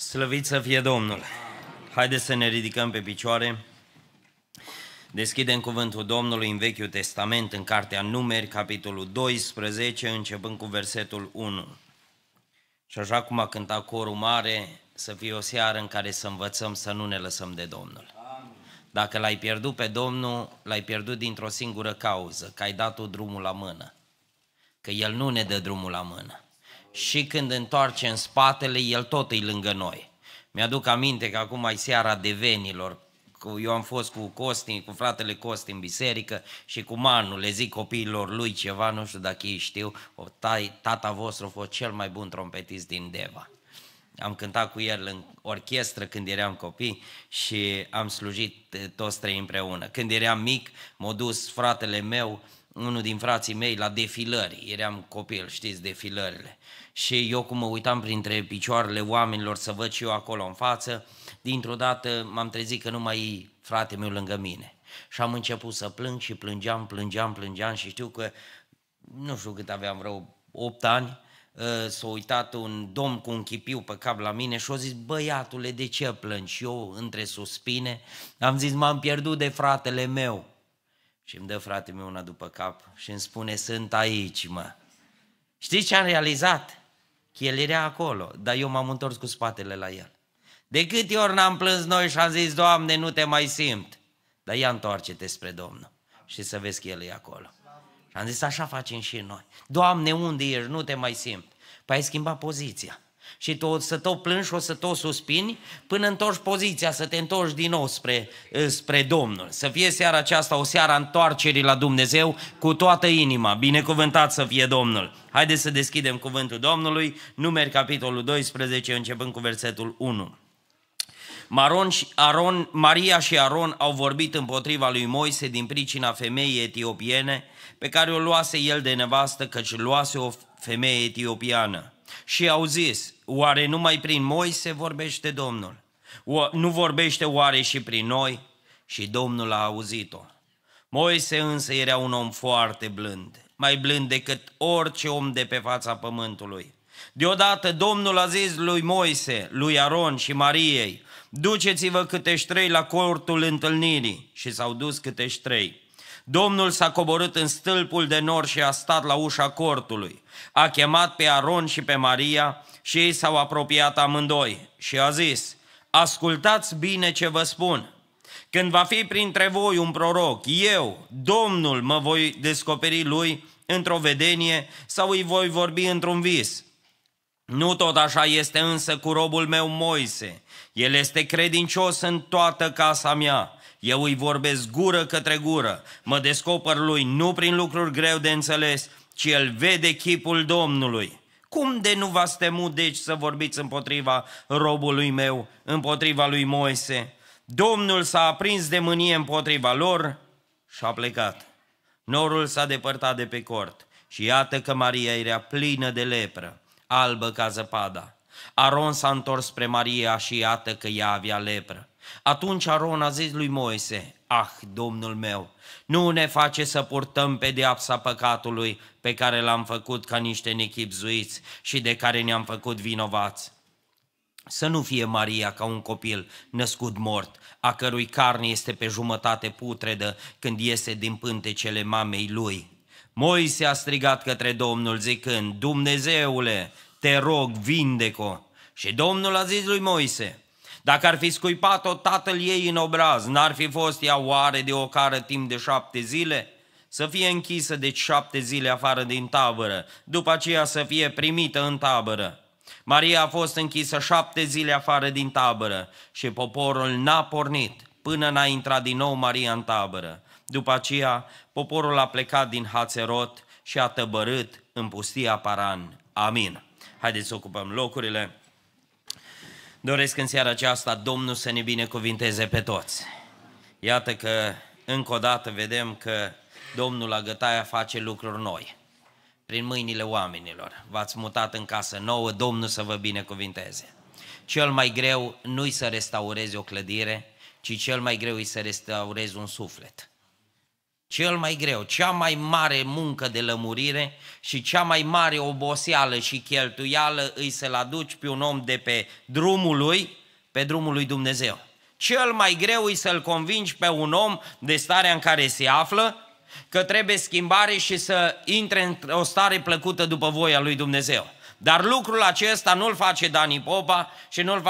Slăvit să fie Domnul! Haideți să ne ridicăm pe picioare. Deschidem cuvântul Domnului în Vechiul Testament, în Cartea Numeri, capitolul 12, începând cu versetul 1. Și așa cum a cântat corul mare, să fie o seară în care să învățăm să nu ne lăsăm de Domnul. Dacă l-ai pierdut pe Domnul, l-ai pierdut dintr-o singură cauză, că ai dat-o drumul la mână. Că El nu ne dă drumul la mână și când întoarce în spatele, el tot e lângă noi. Mi-aduc aminte că acum ai seara devenilor, eu am fost cu Costi, cu fratele Costi în biserică și cu Manu, le zic copiilor lui ceva, nu știu dacă ei știu, o, tai, tata vostru a fost cel mai bun trompetist din Deva. Am cântat cu el în orchestră când eram copii și am slujit eh, toți trei împreună. Când eram mic, m-a dus fratele meu, unul din frații mei, la defilări. Eram copil, știți, defilările și eu cum mă uitam printre picioarele oamenilor să văd și eu acolo în față, dintr-o dată m-am trezit că nu mai e frate meu lângă mine. Și am început să plâng și plângeam, plângeam, plângeam și știu că, nu știu cât aveam, vreo 8 ani, ă, s-a uitat un domn cu un chipiu pe cap la mine și a zis, băiatule, de ce plângi? Și eu, între suspine, am zis, m-am pierdut de fratele meu. Și îmi dă frate meu una după cap și îmi spune, sunt aici, mă. Știți ce am realizat? El era acolo, dar eu m-am întors cu spatele la el. De câte ori n-am plâns noi și am zis, Doamne, nu te mai simt. Dar ia întoarce-te spre Domnul și să vezi că El e acolo. Și am zis, așa facem și noi. Doamne, unde ești? Nu te mai simt. Păi ai schimbat poziția și tu o să tot plângi și o să tot suspini până întorci poziția, să te întorci din nou spre, spre Domnul. Să fie seara aceasta o seară întoarcerii la Dumnezeu cu toată inima. Binecuvântat să fie Domnul. Haideți să deschidem cuvântul Domnului, numeri capitolul 12, începând cu versetul 1. Maron și Aron, Maria și Aron au vorbit împotriva lui Moise din pricina femeii etiopiene pe care o luase el de nevastă, căci luase o femeie etiopiană. Și au zis, oare numai prin Moise vorbește Domnul? O, nu vorbește oare și prin noi? Și Domnul a auzit-o. Moise însă era un om foarte blând, mai blând decât orice om de pe fața pământului. Deodată Domnul a zis lui Moise, lui Aron și Mariei, duceți-vă câte ștrei la cortul întâlnirii. Și s-au dus câte ștrei. Domnul s-a coborât în stâlpul de nor și a stat la ușa cortului. A chemat pe Aron și pe Maria și ei s-au apropiat amândoi și a zis, ascultați bine ce vă spun. Când va fi printre voi un proroc, eu, Domnul, mă voi descoperi lui într-o vedenie sau îi voi vorbi într-un vis. Nu tot așa este însă cu robul meu Moise. El este credincios în toată casa mea eu îi vorbesc gură către gură, mă descoper lui nu prin lucruri greu de înțeles, ci el vede chipul Domnului. Cum de nu v-ați temut deci să vorbiți împotriva robului meu, împotriva lui Moise? Domnul s-a aprins de mânie împotriva lor și a plecat. Norul s-a depărtat de pe cort și iată că Maria era plină de lepră, albă ca zăpada. Aron s-a întors spre Maria și iată că ea avea lepră. Atunci Aron a zis lui Moise, Ah, Domnul meu, nu ne face să purtăm pedeapsa păcatului pe care l-am făcut ca niște nechipzuiți și de care ne-am făcut vinovați. Să nu fie Maria ca un copil născut mort, a cărui carne este pe jumătate putredă când iese din pântecele mamei lui. Moise a strigat către Domnul zicând, Dumnezeule, te rog, vindeco. Și Domnul a zis lui Moise, dacă ar fi scuipat-o tatăl ei în obraz, n-ar fi fost ea oare de o cară timp de șapte zile? Să fie închisă de șapte zile afară din tabără, după aceea să fie primită în tabără. Maria a fost închisă șapte zile afară din tabără și poporul n-a pornit până n-a intrat din nou Maria în tabără. După aceea, poporul a plecat din Hațerot și a tăbărât în pustia Paran. Amin. Haideți să ocupăm locurile. Doresc în seara aceasta Domnul să ne binecuvinteze pe toți. Iată că încă o dată vedem că Domnul la Gătaia face lucruri noi prin mâinile oamenilor. V-ați mutat în casă nouă, Domnul să vă binecuvinteze. Cel mai greu nu-i să restaurezi o clădire, ci cel mai greu e să restaurezi un suflet. cel mai greu, cea mai mare muncă de lămurire și cea mai mare oboseală și cheltuială îi să-l aduci pe un om de pe drumul lui, pe drumul lui Dumnezeu. Cel mai greu îi să-l convingi pe un om de starea în care se află, că trebuie schimbare și să intre într-o stare plăcută după voia lui Dumnezeu. Dar lucrul acesta nu-l face Dani Popa și nu-l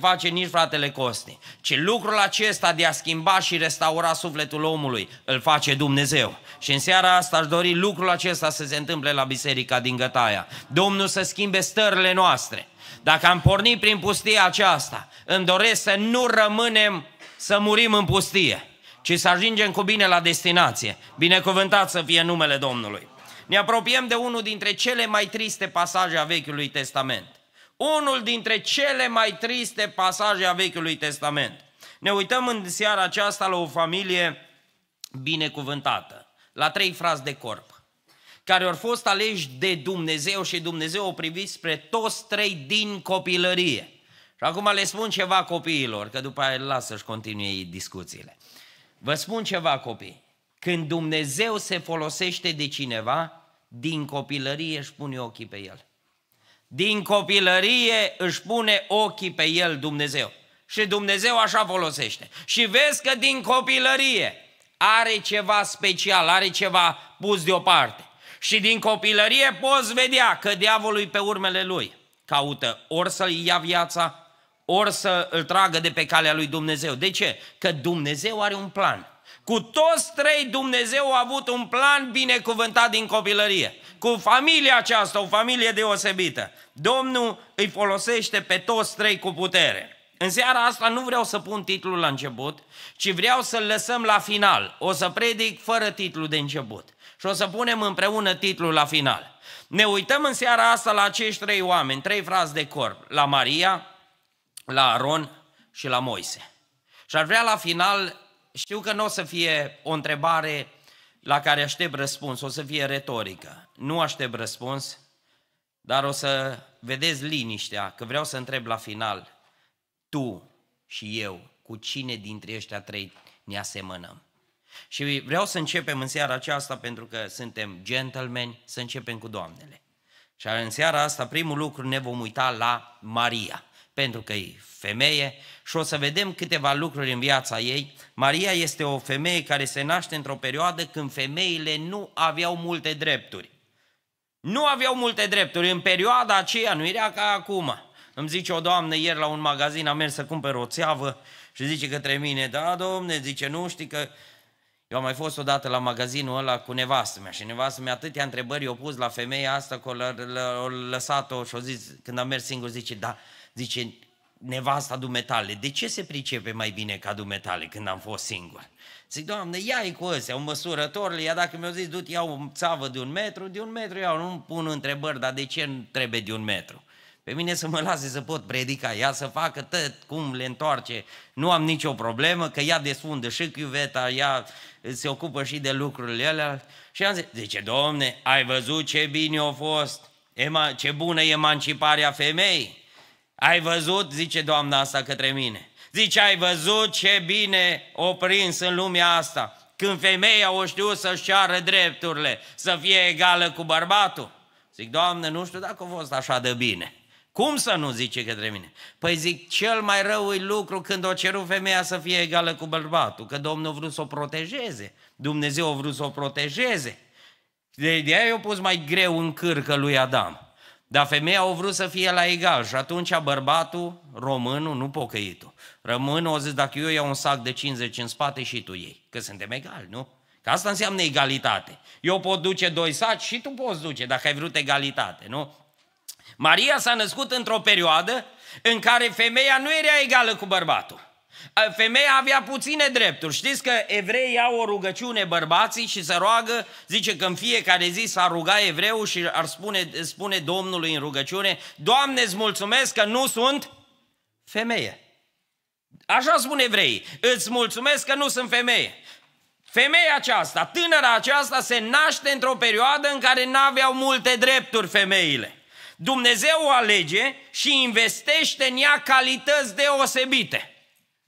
face nici fratele Costi, ci lucrul acesta de a schimba și restaura sufletul omului îl face Dumnezeu. Și în seara asta aș dori lucrul acesta să se întâmple la biserica din Gătaia. Domnul să schimbe stările noastre. Dacă am pornit prin pustia aceasta, îmi doresc să nu rămânem să murim în pustie, ci să ajungem cu bine la destinație. Binecuvântat să fie numele Domnului ne apropiem de unul dintre cele mai triste pasaje a Vechiului Testament. Unul dintre cele mai triste pasaje a Vechiului Testament. Ne uităm în seara aceasta la o familie binecuvântată, la trei frați de corp, care au fost aleși de Dumnezeu și Dumnezeu o privit spre toți trei din copilărie. Și acum le spun ceva copiilor, că după aia lasă-și continue ei discuțiile. Vă spun ceva copii. Când Dumnezeu se folosește de cineva, din copilărie își pune ochii pe el. Din copilărie își pune ochii pe el Dumnezeu. Și Dumnezeu așa folosește. Și vezi că din copilărie are ceva special, are ceva pus deoparte. Și din copilărie poți vedea că diavolul pe urmele lui caută ori să-i ia viața, ori să îl tragă de pe calea lui Dumnezeu. De ce? Că Dumnezeu are un plan. Cu toți trei Dumnezeu a avut un plan binecuvântat din copilărie. Cu familia aceasta, o familie deosebită. Domnul îi folosește pe toți trei cu putere. În seara asta nu vreau să pun titlul la început, ci vreau să-l lăsăm la final. O să predic fără titlu de început. Și o să punem împreună titlul la final. Ne uităm în seara asta la acești trei oameni, trei frați de corp. La Maria, la Aron și la Moise. Și ar vrea la final știu că nu o să fie o întrebare la care aștept răspuns, o să fie retorică. Nu aștept răspuns, dar o să vedeți liniștea, că vreau să întreb la final, tu și eu, cu cine dintre ăștia trei ne asemănăm? Și vreau să începem în seara aceasta, pentru că suntem gentlemen, să începem cu doamnele. Și în seara asta, primul lucru, ne vom uita la Maria pentru că e femeie și o să vedem câteva lucruri în viața ei. Maria este o femeie care se naște într-o perioadă când femeile nu aveau multe drepturi. Nu aveau multe drepturi. În perioada aceea nu era ca acum. Îmi zice o doamnă ieri la un magazin, am mers să cumpăr o țeavă și zice către mine, da, domne, zice, nu știi că eu am mai fost odată la magazinul ăla cu nevastă mea și nevastă mea atâtea întrebări i-au pus la femeia asta că l-a lăsat-o și-o zis, când am mers singur, zice, da, zice, nevasta dumetale, de ce se pricepe mai bine ca dumetale când am fost singur? Zic, Doamne, ia-i cu ăstea, un măsurător, ia dacă mi-au zis, du-te, iau o țavă de un metru, de un metru iau, nu pun întrebări, dar de ce nu trebuie de un metru? Pe mine să mă lase să pot predica, ea să facă tot cum le întoarce, nu am nicio problemă, că ea desfundă și chiuveta, ea se ocupă și de lucrurile alea. Și am zis, zice, domne, ai văzut ce bine a fost, ce bună e emanciparea femeii? Ai văzut, zice doamna asta către mine, zice, ai văzut ce bine o prins în lumea asta, când femeia o știu să-și ceară drepturile, să fie egală cu bărbatul. Zic, doamnă, nu știu dacă a fost așa de bine. Cum să nu zice către mine? Păi zic, cel mai rău e lucru când o ceru femeia să fie egală cu bărbatul, că Domnul a vrut să o protejeze, Dumnezeu a vrut să o protejeze. De aia i-a pus mai greu în cârcă lui Adam. Dar femeia au vrut să fie la egal și atunci bărbatul, românul, nu pocăitul, românul a zis, dacă eu iau un sac de 50 în spate și tu iei, că suntem egali, nu? Că asta înseamnă egalitate. Eu pot duce doi saci și tu poți duce, dacă ai vrut egalitate, nu? Maria s-a născut într-o perioadă în care femeia nu era egală cu bărbatul femeia avea puține drepturi. Știți că evreii au o rugăciune bărbații și se roagă, zice că în fiecare zi s-ar ruga evreu și ar spune, spune Domnului în rugăciune, Doamne, îți mulțumesc că nu sunt femeie. Așa spune evreii, îți mulțumesc că nu sunt femeie. Femeia aceasta, tânăra aceasta se naște într-o perioadă în care n-aveau multe drepturi femeile. Dumnezeu o alege și investește în ea calități deosebite.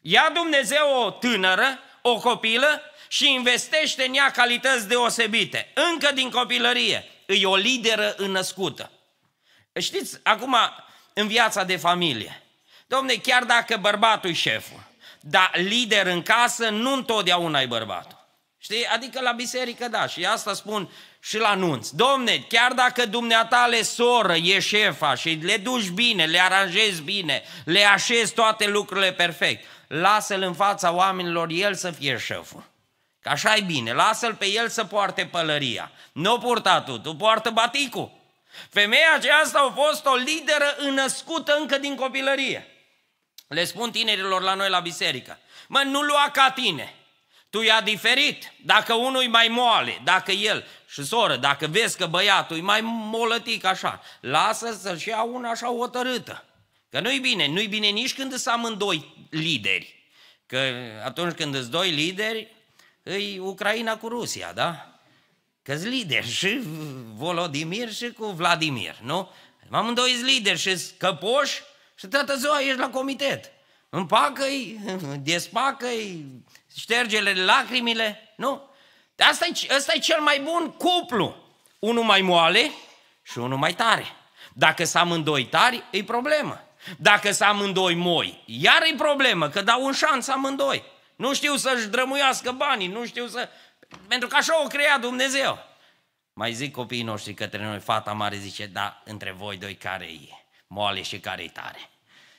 Ia Dumnezeu o tânără, o copilă, și investește în ea calități deosebite. Încă din copilărie. E o lideră înnăscută. Știți, acum, în viața de familie, domne, chiar dacă bărbatul e șeful, dar lider în casă nu întotdeauna e bărbatul. Știi? Adică la biserică, da, și asta spun și la nunț. Domne, chiar dacă dumneatale soră e șefa și le duci bine, le aranjezi bine, le așezi toate lucrurile perfect, lasă-l în fața oamenilor el să fie șeful. Că așa e bine, lasă-l pe el să poarte pălăria. Nu purta tu, tu poartă baticul. Femeia aceasta a fost o lideră înnăscută încă din copilărie. Le spun tinerilor la noi la biserică, mă, nu lua ca tine, tu ia diferit. Dacă unul e mai moale, dacă el, și soră, dacă vezi că băiatul e mai molătic așa, lasă să-și ia una așa hotărâtă. Că nu-i bine, nu-i bine nici când sunt amândoi lideri. Că atunci când sunt doi lideri, îi Ucraina cu Rusia, da? că lideri și Volodimir și cu Vladimir, nu? Amândoi sunt lideri și căpoși și toată ziua ești la comitet. Împacă-i, despacă-i, ștergele lacrimile, nu? Asta e, asta e cel mai bun cuplu. Unul mai moale și unul mai tare. Dacă sunt amândoi tari, e problemă. Dacă sunt amândoi moi, iar e problemă, că dau un șans amândoi. Nu știu să-și drămuiască banii, nu știu să... Pentru că așa o crea Dumnezeu. Mai zic copiii noștri către noi, fata mare zice, da, între voi doi care e moale și care e tare.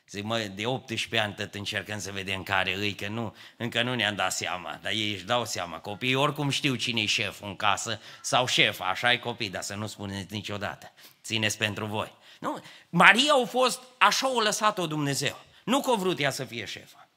Zic, mă, de 18 ani tot încercăm să vedem care îi, că nu, încă nu ne-am dat seama, dar ei își dau seama. Copiii oricum știu cine e șeful în casă sau șef, așa e copii, dar să nu spuneți niciodată. Țineți pentru voi. Nu? Maria a fost, așa o lăsat-o Dumnezeu. Nu că a vrut ea să fie șefa.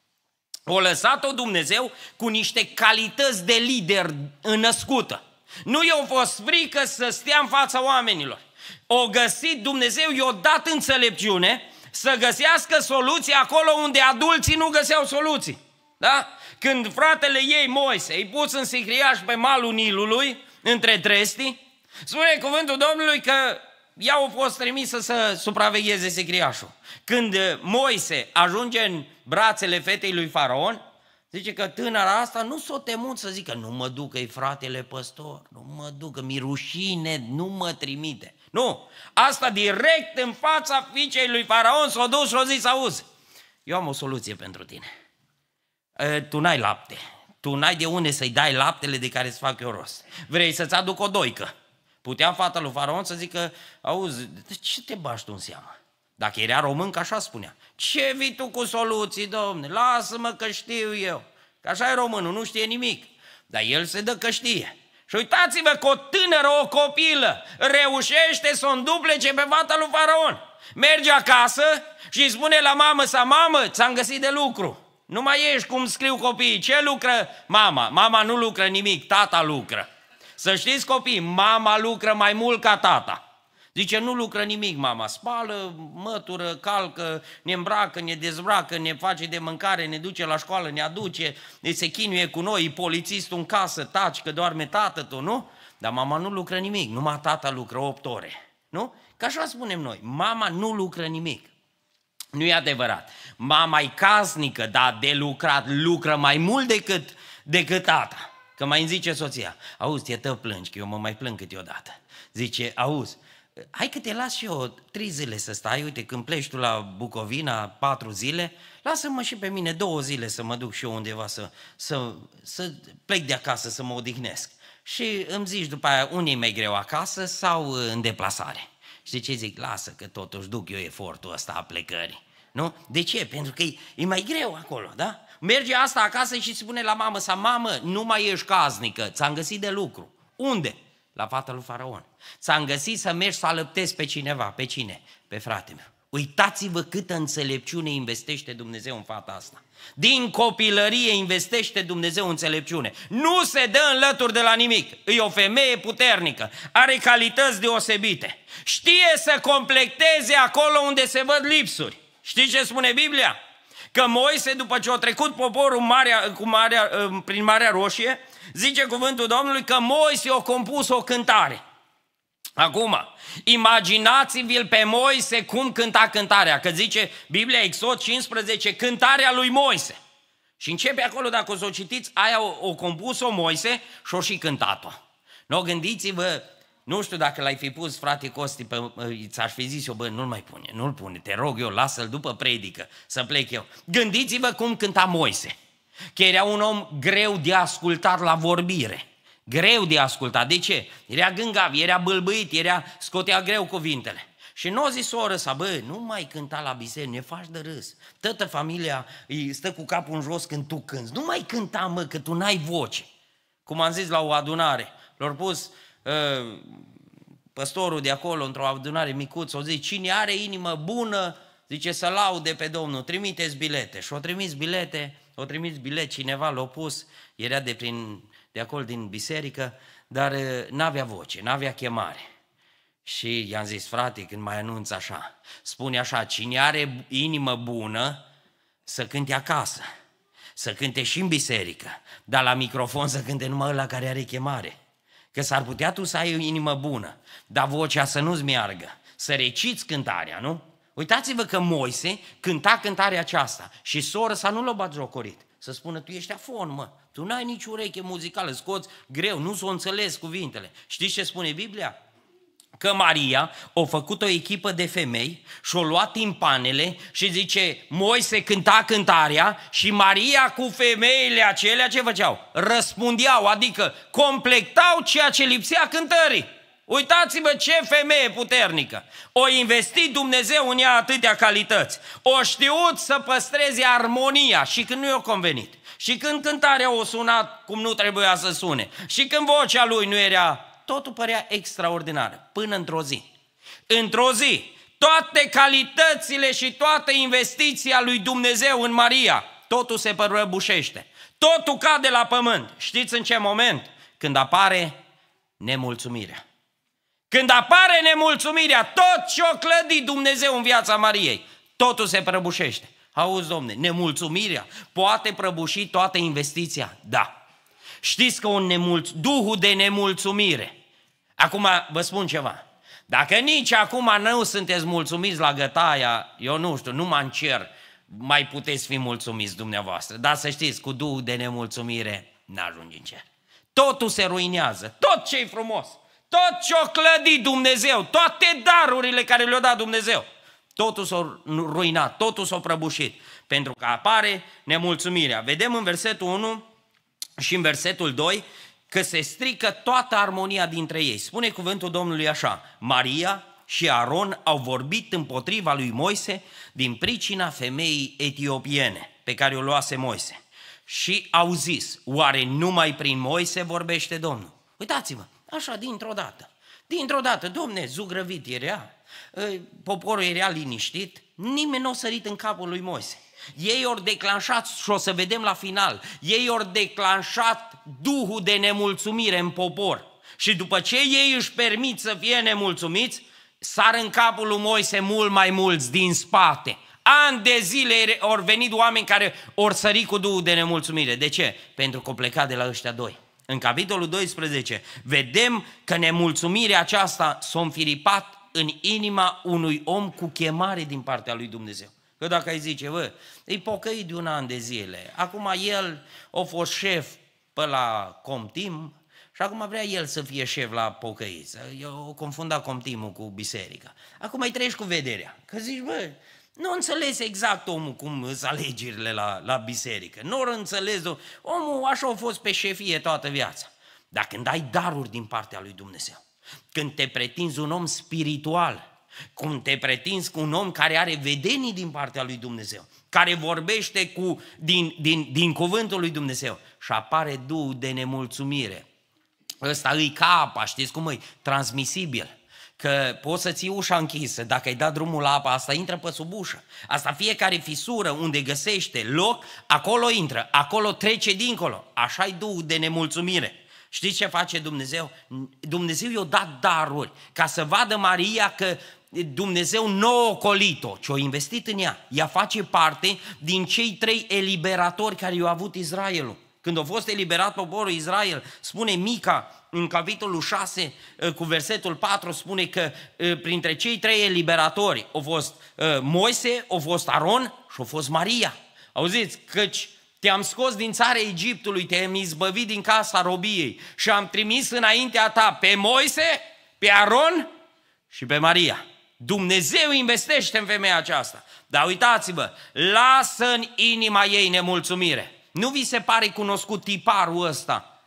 O lăsat-o Dumnezeu cu niște calități de lider născută. Nu i-a fost frică să stea în fața oamenilor. O găsit Dumnezeu, i-a dat înțelepciune să găsească soluții acolo unde adulții nu găseau soluții. Da? Când fratele ei, Moise, îi pus în sicriaș pe malul Nilului, între trestii, spune cuvântul Domnului că ea a fost trimisă să supravegheze sicriașul. Când Moise ajunge în brațele fetei lui Faraon, zice că tânăra asta nu s-o temut să zică nu mă duc, e fratele păstor, nu mă duc, mi rușine, nu mă trimite. Nu, asta direct în fața fiicei lui Faraon s-a dus și a zis, auzi, eu am o soluție pentru tine. Tu n-ai lapte, tu n-ai de unde să-i dai laptele de care îți fac eu rost. Vrei să-ți aduc o doică. Putea fata lui Faraon să zică, auzi, de ce te bași tu în seamă? Dacă era român, așa spunea. Ce vii tu cu soluții, domne? Lasă-mă că știu eu. Că așa e românul, nu știe nimic. Dar el se dă că știe. Și uitați-vă că o tânără, o copilă, reușește să o înduplece pe fata lui Faraon. Merge acasă și îi spune la mamă sau mamă, ți-am găsit de lucru. Nu mai ești cum scriu copiii. Ce lucră mama? Mama nu lucră nimic, tata lucră. Să știți copii, mama lucră mai mult ca tata. Zice, nu lucră nimic mama, spală, mătură, calcă, ne îmbracă, ne dezbracă, ne face de mâncare, ne duce la școală, ne aduce, ne se chinuie cu noi, e polițistul în casă, taci că doarme tată tu, nu? Dar mama nu lucră nimic, numai tata lucră 8 ore, nu? Că așa spunem noi, mama nu lucră nimic. Nu e adevărat. Mama e casnică, dar de lucrat lucră mai mult decât, decât tata. Că mai îmi zice soția, auzi, te tău plângi, că eu mă mai plâng câteodată. Zice, auzi, hai că te las și eu trei zile să stai, uite, când pleci tu la Bucovina, patru zile, lasă-mă și pe mine două zile să mă duc și eu undeva să, să, să plec de acasă, să mă odihnesc. Și îmi zici după aia, unii mai greu acasă sau în deplasare. Și ce zic? Lasă că totuși duc eu efortul ăsta a plecării. Nu? De ce? Pentru că e, e mai greu acolo, da? Merge asta acasă și spune la mamă sau mamă, nu mai ești caznică, ți-am găsit de lucru. Unde? La fata lui Faraon. Ți-am găsit să mergi să alăptezi pe cineva. Pe cine? Pe frate meu. Uitați-vă câtă înțelepciune investește Dumnezeu în fata asta. Din copilărie investește Dumnezeu înțelepciune. Nu se dă în lături de la nimic. E o femeie puternică. Are calități deosebite. Știe să completeze acolo unde se văd lipsuri. Știți ce spune Biblia? Că Moise, după ce a trecut poporul Marea, cu Marea, prin Marea Roșie, zice cuvântul Domnului că Moise a compus o cântare. Acum, imaginați-vi-l pe Moise cum cânta cântarea, că zice Biblia Exod 15, cântarea lui Moise. Și începe acolo, dacă o să o citiți, aia o, o compus-o Moise și o și cântat-o. No, gândiți-vă, nu știu dacă l-ai fi pus, frate Costi, pe, ți-aș fi zis eu, bă, nu-l mai pune, nu-l pune, te rog eu, lasă-l după predică, să plec eu. Gândiți-vă cum cânta Moise, că era un om greu de ascultat la vorbire. Greu de ascultat. De ce? Era gângav, era bâlbâit, era, scotea greu cuvintele. Și nu a zis soră sa, bă, nu mai cânta la biserică, ne faci de râs. Toată familia îi stă cu capul în jos când tu cânți. Nu mai cânta, mă, că tu n-ai voce. Cum am zis la o adunare, l-au pus uh, păstorul de acolo într-o adunare micuță, o zis, cine are inimă bună, zice să laude pe Domnul, trimiteți bilete. Și au trimis bilete, au trimis bilet, cineva l-a pus, era de, prin, de acolo din biserică, dar uh, n-avea voce, n-avea chemare. Și i-am zis, frate, când mai anunț așa, spune așa, cine are inimă bună, să cânte acasă, să cânte și în biserică, dar la microfon să cânte numai ăla care are chemare. Că s-ar putea tu să ai o inimă bună, dar vocea să nu-ți meargă, să reciți cântarea, nu? Uitați-vă că Moise cânta cântarea aceasta și soră sa nu l-a batjocorit. Să spună, tu ești afon, mă, tu n-ai nici ureche muzicală, scoți greu, nu s-o înțeles cuvintele. Știți ce spune Biblia? Că Maria a făcut o echipă de femei și a luat timpanele și zice, Moise cânta cântarea și Maria cu femeile acelea ce făceau? Răspundeau, adică completau ceea ce lipsea cântării. Uitați-vă ce femeie puternică! O investit Dumnezeu în ea atâtea calități. O știut să păstreze armonia și când nu i-a convenit. Și când cântarea o sunat cum nu trebuia să sune. Și când vocea lui nu era totul părea extraordinar, până într-o zi. Într-o zi, toate calitățile și toată investiția lui Dumnezeu în Maria, totul se prăbușește. Totul cade la pământ. Știți în ce moment? Când apare nemulțumirea. Când apare nemulțumirea, tot ce o clădit Dumnezeu în viața Mariei, totul se prăbușește. Auzi, domne, nemulțumirea poate prăbuși toată investiția? Da. Știți că un nemulț, duhul de nemulțumire Acum vă spun ceva. Dacă nici acum nu sunteți mulțumiți la gătaia, eu nu știu, nu mă cer, mai puteți fi mulțumiți dumneavoastră. Dar să știți, cu duhul de nemulțumire n-ajungi în cer. Totul se ruinează, tot ce e frumos, tot ce-o clădit Dumnezeu, toate darurile care le-a dat Dumnezeu, totul s-a ruinat, totul s-a prăbușit, pentru că apare nemulțumirea. Vedem în versetul 1 și în versetul 2 că se strică toată armonia dintre ei. Spune cuvântul Domnului așa, Maria și Aron au vorbit împotriva lui Moise din pricina femeii etiopiene pe care o luase Moise. Și au zis, oare numai prin Moise vorbește Domnul? Uitați-vă, așa dintr-o dată. Dintr-o dată, domne, zugrăvit era, ă, poporul era liniștit, nimeni nu a sărit în capul lui Moise. Ei ori declanșat, și o să vedem la final, ei ori declanșat duhul de nemulțumire în popor. Și după ce ei își permit să fie nemulțumiți, sar în capul lui Moise mult mai mulți din spate. Ani de zile ori venit oameni care ori sări cu duhul de nemulțumire. De ce? Pentru că au plecat de la ăștia doi. În capitolul 12 vedem că nemulțumirea aceasta s-a înfiripat în inima unui om cu chemare din partea lui Dumnezeu. Că dacă ai zice, bă, e pocăit de un an de zile, acum el a fost șef pe la Comtim și acum vrea el să fie șef la pocăiți. Eu o confunda Comtimul cu biserica. Acum îi treci cu vederea. Că zici, bă, nu înțeles exact omul cum sunt alegerile la, la biserică. Nu înțeles, omul așa a fost pe șefie toată viața. Dar când ai daruri din partea lui Dumnezeu, când te pretinzi un om spiritual, cum te pretinzi cu un om care are vedenii din partea lui Dumnezeu, care vorbește cu, din, din, din cuvântul lui Dumnezeu și apare duh de nemulțumire. Ăsta îi ca apa, știți cum e? Transmisibil că poți să ții ușa închisă, dacă ai dat drumul la apa asta, intră pe sub ușă. Asta fiecare fisură unde găsește loc, acolo intră, acolo trece dincolo. Așa i duh de nemulțumire. Știți ce face Dumnezeu? Dumnezeu i-a dat daruri ca să vadă Maria că Dumnezeu nu a ocolit-o, ci a investit în ea. Ea face parte din cei trei eliberatori care i-au avut Israelul. Când a fost eliberat poporul Israel, spune Mica în capitolul 6 ă, cu versetul 4, spune că ă, printre cei trei eliberatori au fost ă, Moise, au fost Aron și au fost Maria. Auziți, căci te-am scos din țara Egiptului, te-am izbăvit din casa robiei și am trimis înaintea ta pe Moise, pe Aron și pe Maria. Dumnezeu investește în femeia aceasta. Dar uitați-vă, lasă în inima ei nemulțumire. Nu vi se pare cunoscut tiparul ăsta?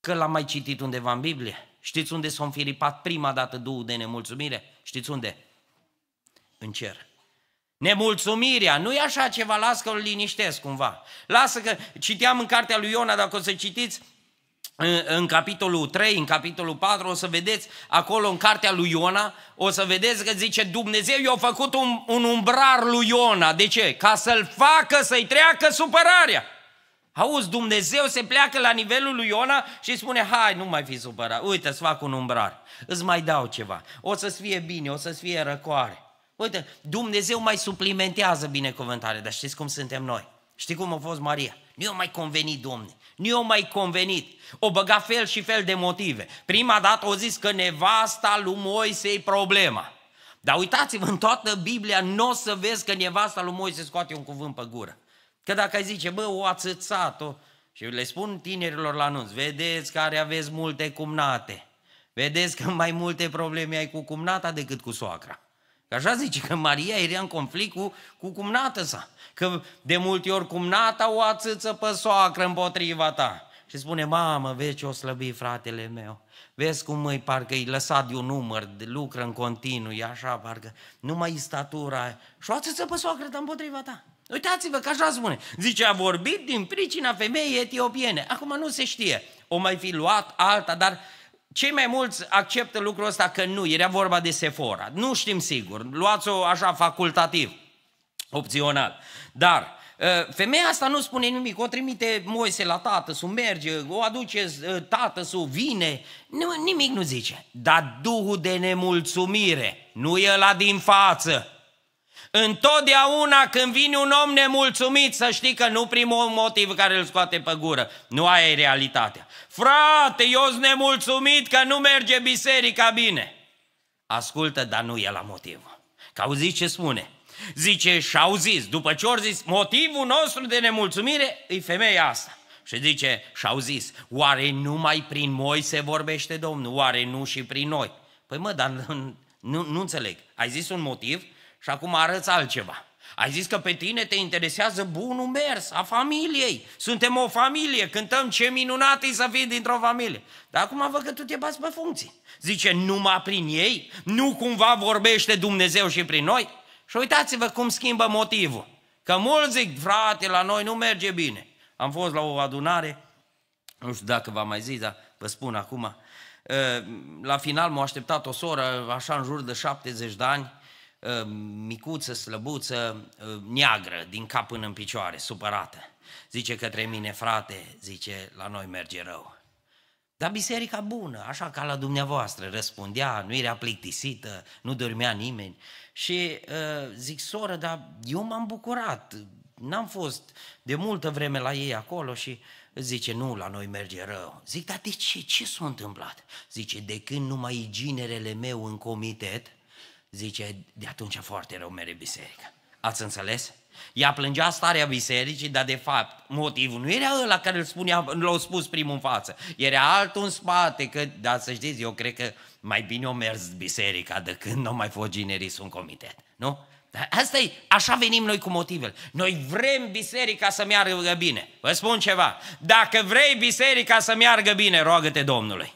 Că l-am mai citit undeva în Biblie? Știți unde s-a înfiripat prima dată Duhul de nemulțumire? Știți unde? În cer. Nemulțumirea, nu e așa ceva, las că îl liniștesc cumva. Lasă că, citeam în cartea lui Iona, dacă o să citiți, în, în capitolul 3, în capitolul 4, o să vedeți acolo în cartea lui Iona, o să vedeți că zice Dumnezeu i-a făcut un, un umbrar lui Iona. De ce? Ca să-l facă să-i treacă supărarea. Auzi, Dumnezeu se pleacă la nivelul lui Iona și spune, hai, nu mai fi supărat, uite, îți fac un umbrar, îți mai dau ceva, o să-ți fie bine, o să-ți fie răcoare. Uite, Dumnezeu mai suplimentează binecuvântare, dar știți cum suntem noi? Știi cum a fost Maria? Nu i-a mai convenit, Domne, nu i-a mai convenit. O băga fel și fel de motive. Prima dată o zis că nevasta lui Moise e problema. Dar uitați-vă, în toată Biblia nu o să vezi că nevasta lui Moise scoate un cuvânt pe gură. Că dacă ai zice, bă, o ațățat-o, și le spun tinerilor la anunț, vedeți care aveți multe cumnate, vedeți că mai multe probleme ai cu cumnata decât cu soacra. Că așa zice că Maria era în conflict cu, cu cumnată sa. Că de multe ori cumnata o ațâță pe soacră împotriva ta. Și spune, mamă, vezi ce o slăbi fratele meu. Vezi cum îi parcă i lăsat de un număr, de lucră în continuu, e așa, parcă nu mai e statura aia. Și o ațâță pe soacră ta împotriva ta. Uitați-vă că așa spune. Zice, a vorbit din pricina femeii etiopiene. Acum nu se știe. O mai fi luat alta, dar cei mai mulți acceptă lucrul ăsta că nu, era vorba de Sephora. Nu știm sigur, luați-o așa facultativ, opțional. Dar ă, femeia asta nu spune nimic, o trimite Moise la tată, să merge, o aduce ă, tată, să vine, nu, nimic nu zice. Dar Duhul de nemulțumire, nu e la din față, Întotdeauna când vine un om nemulțumit, să știi că nu primul motiv care îl scoate pe gură. Nu aia e realitatea. Frate, eu sunt nemulțumit că nu merge biserica bine. Ascultă, dar nu e la motiv. Că auziți ce spune? Zice, și-au zis, după ce au zis, motivul nostru de nemulțumire e femeia asta. Și zice, și-au zis, oare numai prin Moise vorbește Domnul, oare nu și prin noi? Păi mă, dar nu, nu, nu înțeleg. Ai zis un motiv și acum arăți altceva. Ai zis că pe tine te interesează bunul mers a familiei. Suntem o familie, cântăm ce minunat e să fii dintr-o familie. Dar acum văd că tu te bați pe funcții. Zice, numai prin ei? Nu cumva vorbește Dumnezeu și prin noi? Și uitați-vă cum schimbă motivul. Că mulți zic, frate, la noi nu merge bine. Am fost la o adunare, nu știu dacă v-am mai zis, dar vă spun acum. La final m-a așteptat o soră, așa în jur de 70 de ani, Ă, micuță, slăbuță, ă, neagră, din cap până în picioare, supărată. Zice către mine, frate, zice, la noi merge rău. Dar biserica bună, așa ca la dumneavoastră, răspundea, nu era plictisită, nu dormea nimeni. Și uh, zic, soră, dar eu m-am bucurat, n-am fost de multă vreme la ei acolo și zice, nu, la noi merge rău. Zic, dar de ce? Ce s-a întâmplat? Zice, de când nu mai e ginerele meu în comitet, zice, de atunci foarte rău mere biserica. Ați înțeles? Ea plângea starea bisericii, dar de fapt motivul nu era ăla care îl spunea, l-a spus primul în față. Era altul în spate, că, dar să știți, eu cred că mai bine o mers biserica de când nu mai fost gineris un comitet, nu? Dar asta e, așa venim noi cu motivele. Noi vrem biserica să meargă bine. Vă spun ceva, dacă vrei biserica să meargă bine, roagă-te Domnului.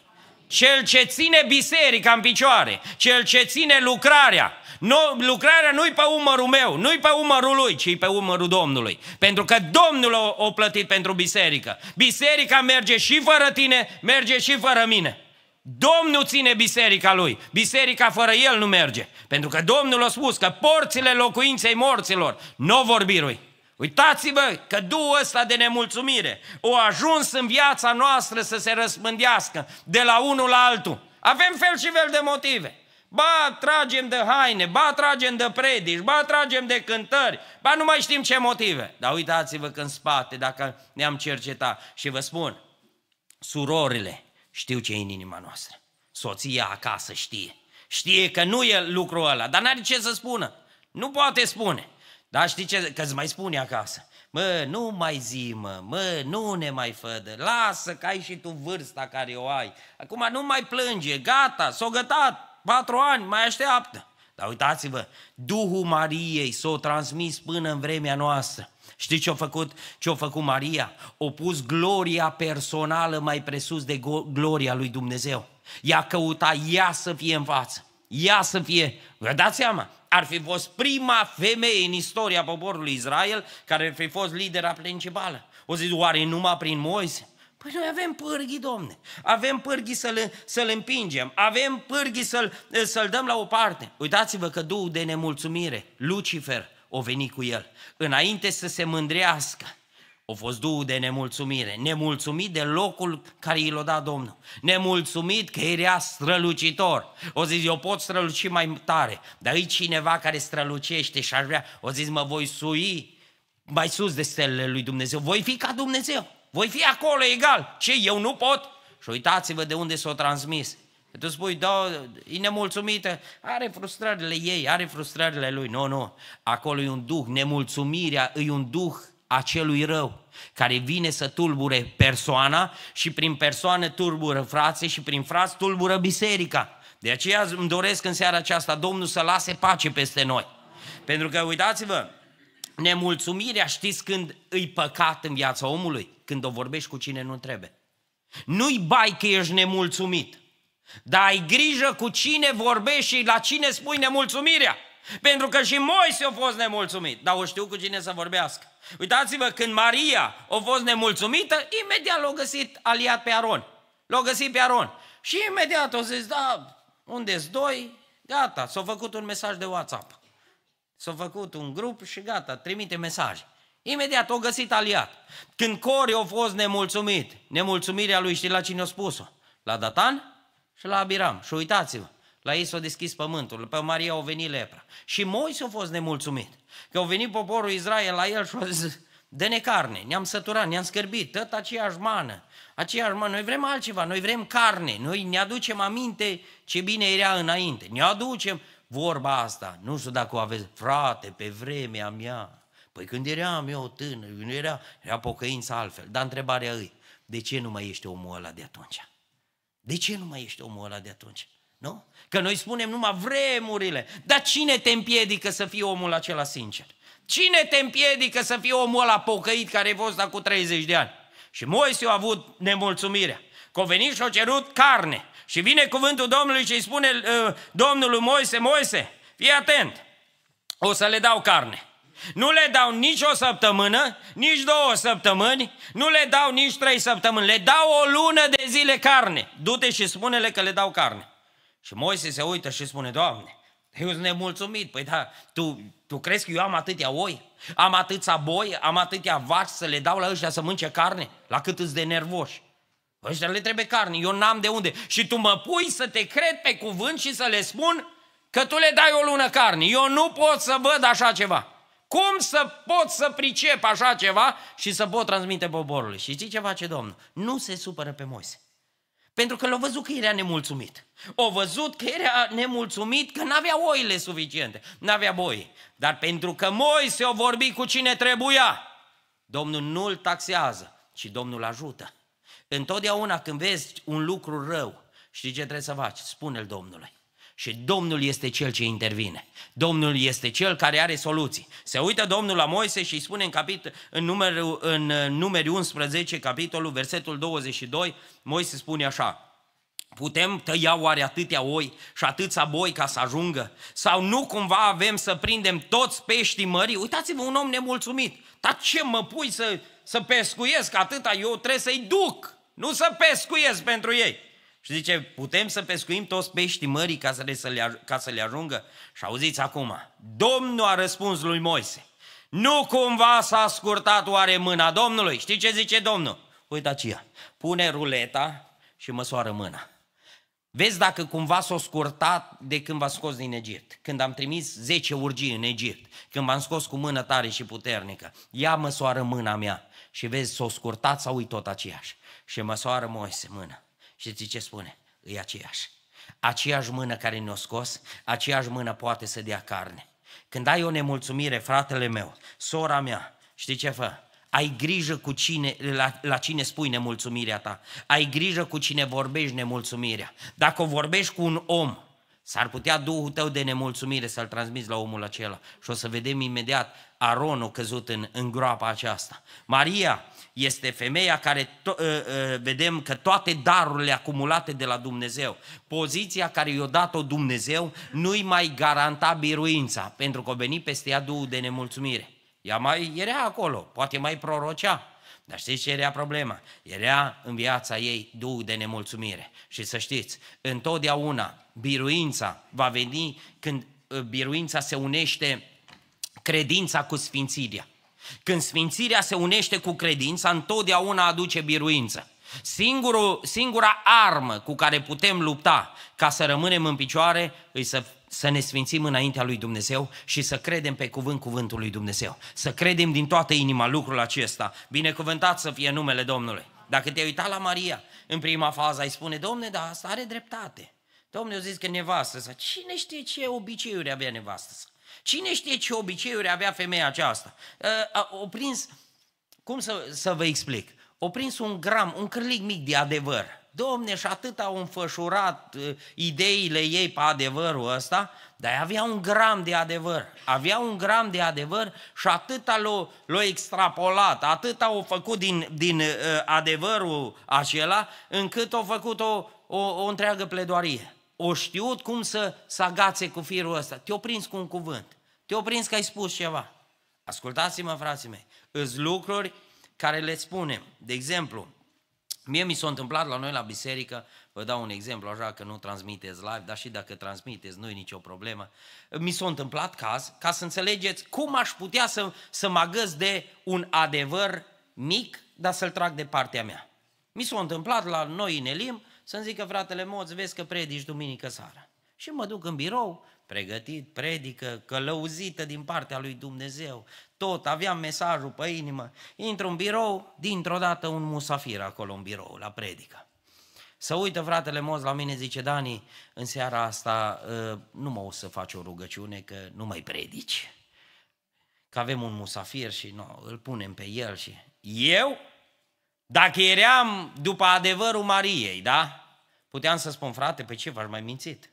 Cel ce ține biserica în picioare, cel ce ține lucrarea, nu, lucrarea nu-i pe umărul meu, nu-i pe umărul lui, ci pe umărul Domnului. Pentru că Domnul o, o plătit pentru biserică. Biserica merge și fără tine, merge și fără mine. Domnul ține biserica lui. Biserica fără el nu merge. Pentru că Domnul a spus că porțile locuinței morților nu vor birui. Uitați-vă că Duhul ăsta de nemulțumire o ajuns în viața noastră să se răspândească de la unul la altul. Avem fel și fel de motive. Ba tragem de haine, ba tragem de predici, ba tragem de cântări, ba nu mai știm ce motive. Dar uitați-vă că în spate, dacă ne-am cercetat și vă spun, surorile știu ce e în inima noastră. Soția acasă știe. Știe că nu e lucrul ăla, dar n-are ce să spună. Nu poate spune. Da, știi ce? Că îți mai spune acasă. Mă, nu mai zi, mă, mă, nu ne mai fădă, lasă că ai și tu vârsta care o ai. Acum nu mai plânge, gata, s-o gătat, patru ani, mai așteaptă. Dar uitați-vă, Duhul Mariei s-a transmis până în vremea noastră. Știți ce a făcut, ce a făcut Maria? O pus gloria personală mai presus de gloria lui Dumnezeu. Ea căuta ea să fie în față. Ea să fie, vă dați seama, ar fi fost prima femeie în istoria poporului Israel care ar fi fost lidera principală. O zis, oare numai prin Moise? Păi noi avem pârghii, domne. Avem pârghii să-l, să-l împingem. Avem pârghii să-l, să-l dăm la o parte. Uitați-vă că Duhul de nemulțumire, Lucifer, o venit cu el. Înainte să se mândrească, a fost Duhul de nemulțumire, nemulțumit de locul care i l-a dat Domnul, nemulțumit că era strălucitor. O zis, eu pot străluci mai tare, dar e cineva care strălucește și aș vrea, o zis, mă voi sui mai sus de stelele lui Dumnezeu, voi fi ca Dumnezeu, voi fi acolo egal. Ce, eu nu pot? Și uitați-vă de unde s-a transmis. Că tu spui, da, e nemulțumită, are frustrările ei, are frustrările lui. Nu, nu, acolo e un duh, nemulțumirea e un duh acelui rău, care vine să tulbure persoana și prin persoană tulbură frații și prin frați tulbură biserica. De aceea îmi doresc în seara aceasta Domnul să lase pace peste noi. Pentru că, uitați-vă, nemulțumirea știți când îi păcat în viața omului? Când o vorbești cu cine nu trebuie. Nu-i bai că ești nemulțumit, dar ai grijă cu cine vorbești și la cine spui nemulțumirea. Pentru că și Moise a fost nemulțumit, dar o știu cu cine să vorbească. Uitați-vă, când Maria a fost nemulțumită, imediat l-a găsit aliat pe Aron. L-a găsit pe Aron. Și imediat o zis, da, unde doi? Gata, s-a făcut un mesaj de WhatsApp. S-a făcut un grup și gata, trimite mesaj. Imediat o găsit aliat. Când Core a fost nemulțumit, nemulțumirea lui știți la cine a spus-o? La Datan și la Abiram. Și uitați-vă, la ei s-a deschis pământul, pe Maria au venit lepra. Și Moise a fost nemulțumit. Că au venit poporul Israel la el și au zis, dă-ne carne, ne-am săturat, ne-am scârbit, tot aceeași mană, aceeași mană, noi vrem altceva, noi vrem carne, noi ne aducem aminte ce bine era înainte, ne aducem vorba asta, nu știu dacă o aveți, frate, pe vremea mea, păi când eram eu tânăr, nu era, era pocăința altfel, dar întrebarea îi, de ce nu mai ești omul ăla de atunci? De ce nu mai ești omul ăla de atunci? Nu? Că noi spunem numai vremurile. Dar cine te împiedică să fii omul acela sincer? Cine te împiedică să fii omul ăla pocăit care ai fost cu 30 de ani? Și Moise a avut nemulțumirea. Că a venit și a cerut carne. Și vine cuvântul Domnului și îi spune uh, Domnului Moise, Moise, fii atent, o să le dau carne. Nu le dau nici o săptămână, nici două săptămâni, nu le dau nici trei săptămâni, le dau o lună de zile carne. Du-te și spune-le că le dau carne. Și Moise se uită și spune, Doamne, eu sunt nemulțumit. Păi da, tu, tu crezi că eu am atâtea oi? Am atâția boi? Am atâtea vaci să le dau la ăștia să mânce carne? La cât îți de nervoși? Ăștia le trebuie carne, eu n-am de unde. Și tu mă pui să te cred pe cuvânt și să le spun că tu le dai o lună carne. Eu nu pot să văd așa ceva. Cum să pot să pricep așa ceva și să pot transmite poporului? Și știi ce face Domnul? Nu se supără pe Moise. Pentru că l-a văzut că era nemulțumit. O văzut că era nemulțumit că n-avea oile suficiente, n-avea boi. Dar pentru că Moise o vorbi cu cine trebuia, Domnul nu-l taxează, ci Domnul ajută. Întotdeauna când vezi un lucru rău, știi ce trebuie să faci? Spune-l Domnului. Și Domnul este cel ce intervine. Domnul este cel care are soluții. Se uită Domnul la Moise și îi spune în, capit- în, numeri, în numeri 11, capitolul, versetul 22, Moise spune așa, Putem tăia oare atâtea oi și atâția boi ca să ajungă? Sau nu cumva avem să prindem toți peștii mării? Uitați-vă un om nemulțumit. Dar ce mă pui să, să pescuiesc atâta? Eu trebuie să-i duc, nu să pescuiesc pentru ei. Și zice, putem să pescuim toți peștii mării ca să le, să le, ca să le ajungă? Și auziți acum, Domnul a răspuns lui Moise, nu cumva s-a scurtat oare mâna Domnului? Știți ce zice Domnul? Uite aceea, pune ruleta și măsoară mâna. Vezi dacă cumva s-a scurtat de când v-a scos din Egipt, când am trimis 10 urgii în Egipt, când v-am scos cu mână tare și puternică. Ia măsoară mâna mea și vezi, s-a scurtat sau e tot aceeași. Și măsoară Moise mâna. Și știți ce spune? E aceeași. Aceeași mână care ne-a scos, aceeași mână poate să dea carne. Când ai o nemulțumire, fratele meu, sora mea, știi ce fă? Ai grijă cu cine, la, la cine spui nemulțumirea ta. Ai grijă cu cine vorbești nemulțumirea. Dacă o vorbești cu un om, s-ar putea Duhul tău de nemulțumire să-l transmiți la omul acela. Și o să vedem imediat Aronul căzut în, în groapa aceasta. Maria este femeia care to- uh, uh, vedem că toate darurile acumulate de la Dumnezeu, poziția care i-a dat-o Dumnezeu, nu-i mai garanta biruința, pentru că a venit peste ea Duhul de nemulțumire. Ea mai era acolo, poate mai prorocea, dar știți ce era problema? Era în viața ei Duhul de nemulțumire. Și să știți, întotdeauna biruința va veni când uh, biruința se unește credința cu sfințirea. Când sfințirea se unește cu credința, întotdeauna aduce biruință. Singurul, singura armă cu care putem lupta ca să rămânem în picioare e să, să ne sfințim înaintea lui Dumnezeu și să credem pe cuvânt cuvântul lui Dumnezeu. Să credem din toată inima lucrul acesta. Binecuvântat să fie numele Domnului. Dacă te-ai uitat la Maria, în prima fază ai spune, Domne, dar asta are dreptate. Domnul a zis că nevastă sa. Cine știe ce obiceiuri avea nevastă sa? Cine știe ce obiceiuri avea femeia aceasta? O prins, cum să, să vă explic? O prins un gram, un cârlig mic de adevăr. Domne, și atât au înfășurat uh, ideile ei pe adevărul ăsta, dar avea un gram de adevăr. Avea un gram de adevăr și atâta l-a, l-a extrapolat, atât au făcut din, din uh, adevărul acela, încât au făcut o, o, o întreagă pledoarie. O știut cum să, să agațe cu firul ăsta. Te-o prins cu un cuvânt. Te-o prins că ai spus ceva. Ascultați-mă, frații mei. Îs lucruri care le spunem. De exemplu, mie mi s-a întâmplat la noi la biserică, vă dau un exemplu așa că nu transmiteți live, dar și dacă transmiteți nu e nicio problemă. Mi s-a întâmplat caz ca să înțelegeți cum aș putea să, să mă agăs de un adevăr mic, dar să-l trag de partea mea. Mi s-a întâmplat la noi în Elim să-mi zică fratele Moț, vezi că predici duminică seara. Și mă duc în birou, pregătit, predică, călăuzită din partea lui Dumnezeu, tot, aveam mesajul pe inimă, intru în birou, dintr-o dată un musafir acolo în birou, la predică. Să uită fratele Moz la mine, zice Dani, în seara asta ă, nu mă o să faci o rugăciune că nu mai predici. Că avem un musafir și nu, îl punem pe el și... Eu? Dacă eram după adevărul Mariei, da? Puteam să spun, frate, pe ce v-aș mai mințit?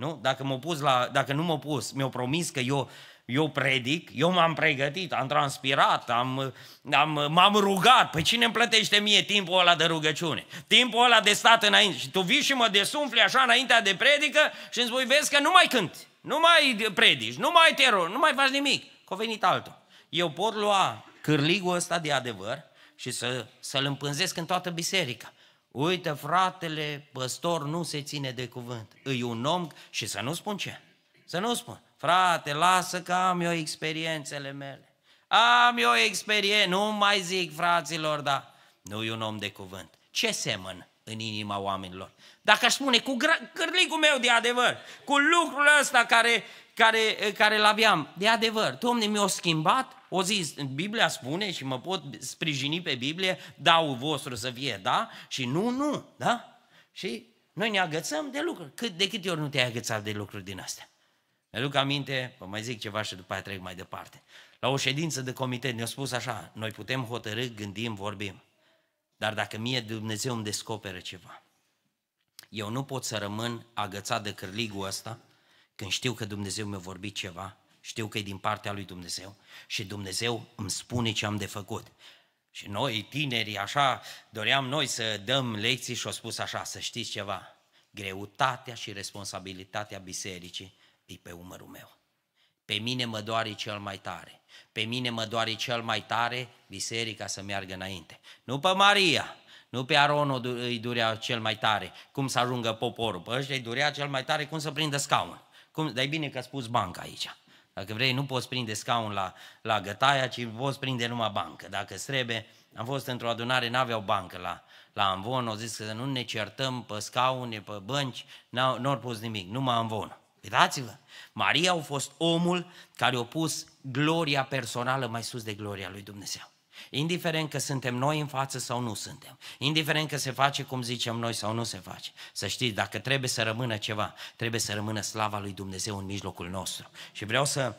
Nu? Dacă, m pus la, dacă nu m-au pus, mi-au promis că eu, eu predic, eu m-am pregătit, am transpirat, am, am, m-am rugat. Păi cine îmi plătește mie timpul ăla de rugăciune? Timpul ăla de stat înainte. Și tu vii și mă desumfli așa înaintea de predică și îmi spui, vezi că nu mai cânt, nu mai predici, nu mai te rog, nu mai faci nimic. Că a venit altul. Eu pot lua cârligul ăsta de adevăr și să, să-l împânzesc în toată biserica. Uite, fratele, păstor nu se ține de cuvânt. Îi un om și să nu spun ce. Să nu spun. Frate, lasă că am eu experiențele mele. Am eu experiență, nu mai zic fraților, dar nu e un om de cuvânt. Ce semăn în inima oamenilor? Dacă aș spune cu cârligul meu de adevăr, cu lucrul ăsta care, care, care l-aveam, de adevăr, Domne mi-a schimbat, o zis, Biblia spune și mă pot sprijini pe Biblie, dau vostru să fie, da? Și nu, nu, da? Și noi ne agățăm de lucruri. Cât, de câte ori nu te-ai agățat de lucruri din astea? Mi aduc aminte, vă mai zic ceva și după aia trec mai departe. La o ședință de comitet ne-a spus așa, noi putem hotărâ, gândim, vorbim. Dar dacă mie Dumnezeu îmi descoperă ceva, eu nu pot să rămân agățat de cârligul ăsta când știu că Dumnezeu mi-a vorbit ceva știu că e din partea lui Dumnezeu și Dumnezeu îmi spune ce am de făcut. Și noi, tinerii, așa, doream noi să dăm lecții și au spus așa, să știți ceva, greutatea și responsabilitatea bisericii e pe umărul meu. Pe mine mă doare cel mai tare. Pe mine mă doare cel mai tare biserica să meargă înainte. Nu pe Maria, nu pe Aron îi durea cel mai tare, cum să ajungă poporul. Pe ăștia îi durea cel mai tare cum să prindă scaun. Cum, dar e bine că a spus banca aici. Dacă vrei, nu poți prinde scaun la, la gătaia, ci poți prinde numai bancă. Dacă îți trebuie, am fost într-o adunare, n-aveau bancă la, la Amvon, au zis că să nu ne certăm pe scaune, pe bănci, nu au pus nimic, numai Amvon. Uitați-vă, Maria a fost omul care a pus gloria personală mai sus de gloria lui Dumnezeu. Indiferent că suntem noi în față sau nu suntem. Indiferent că se face cum zicem noi sau nu se face. Să știți, dacă trebuie să rămână ceva, trebuie să rămână slava lui Dumnezeu în mijlocul nostru. Și vreau să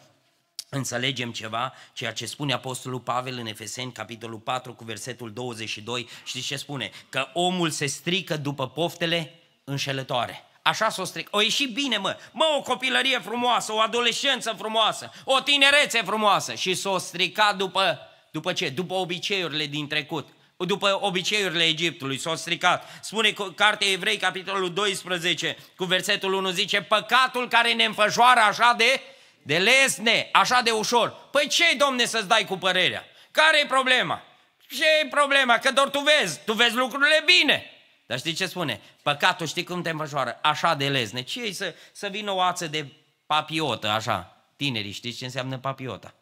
înțelegem ceva, ceea ce spune Apostolul Pavel în Efeseni, capitolul 4, cu versetul 22. Știți ce spune? Că omul se strică după poftele înșelătoare. Așa s-o stric. O ieși bine, mă. Mă, o copilărie frumoasă, o adolescență frumoasă, o tinerețe frumoasă. Și s-o strica după, după ce? După obiceiurile din trecut după obiceiurile Egiptului, s-au stricat. Spune cartea Evrei, capitolul 12, cu versetul 1, zice, păcatul care ne înfășoară așa de, de lesne, așa de ușor. Păi ce domne, să-ți dai cu părerea? Care e problema? Ce e problema? Că doar tu vezi, tu vezi lucrurile bine. Dar știi ce spune? Păcatul, știi cum te înfășoară? Așa de lezne. Ce e să, să vină o ață de papiotă, așa? Tinerii, știți ce înseamnă papiota?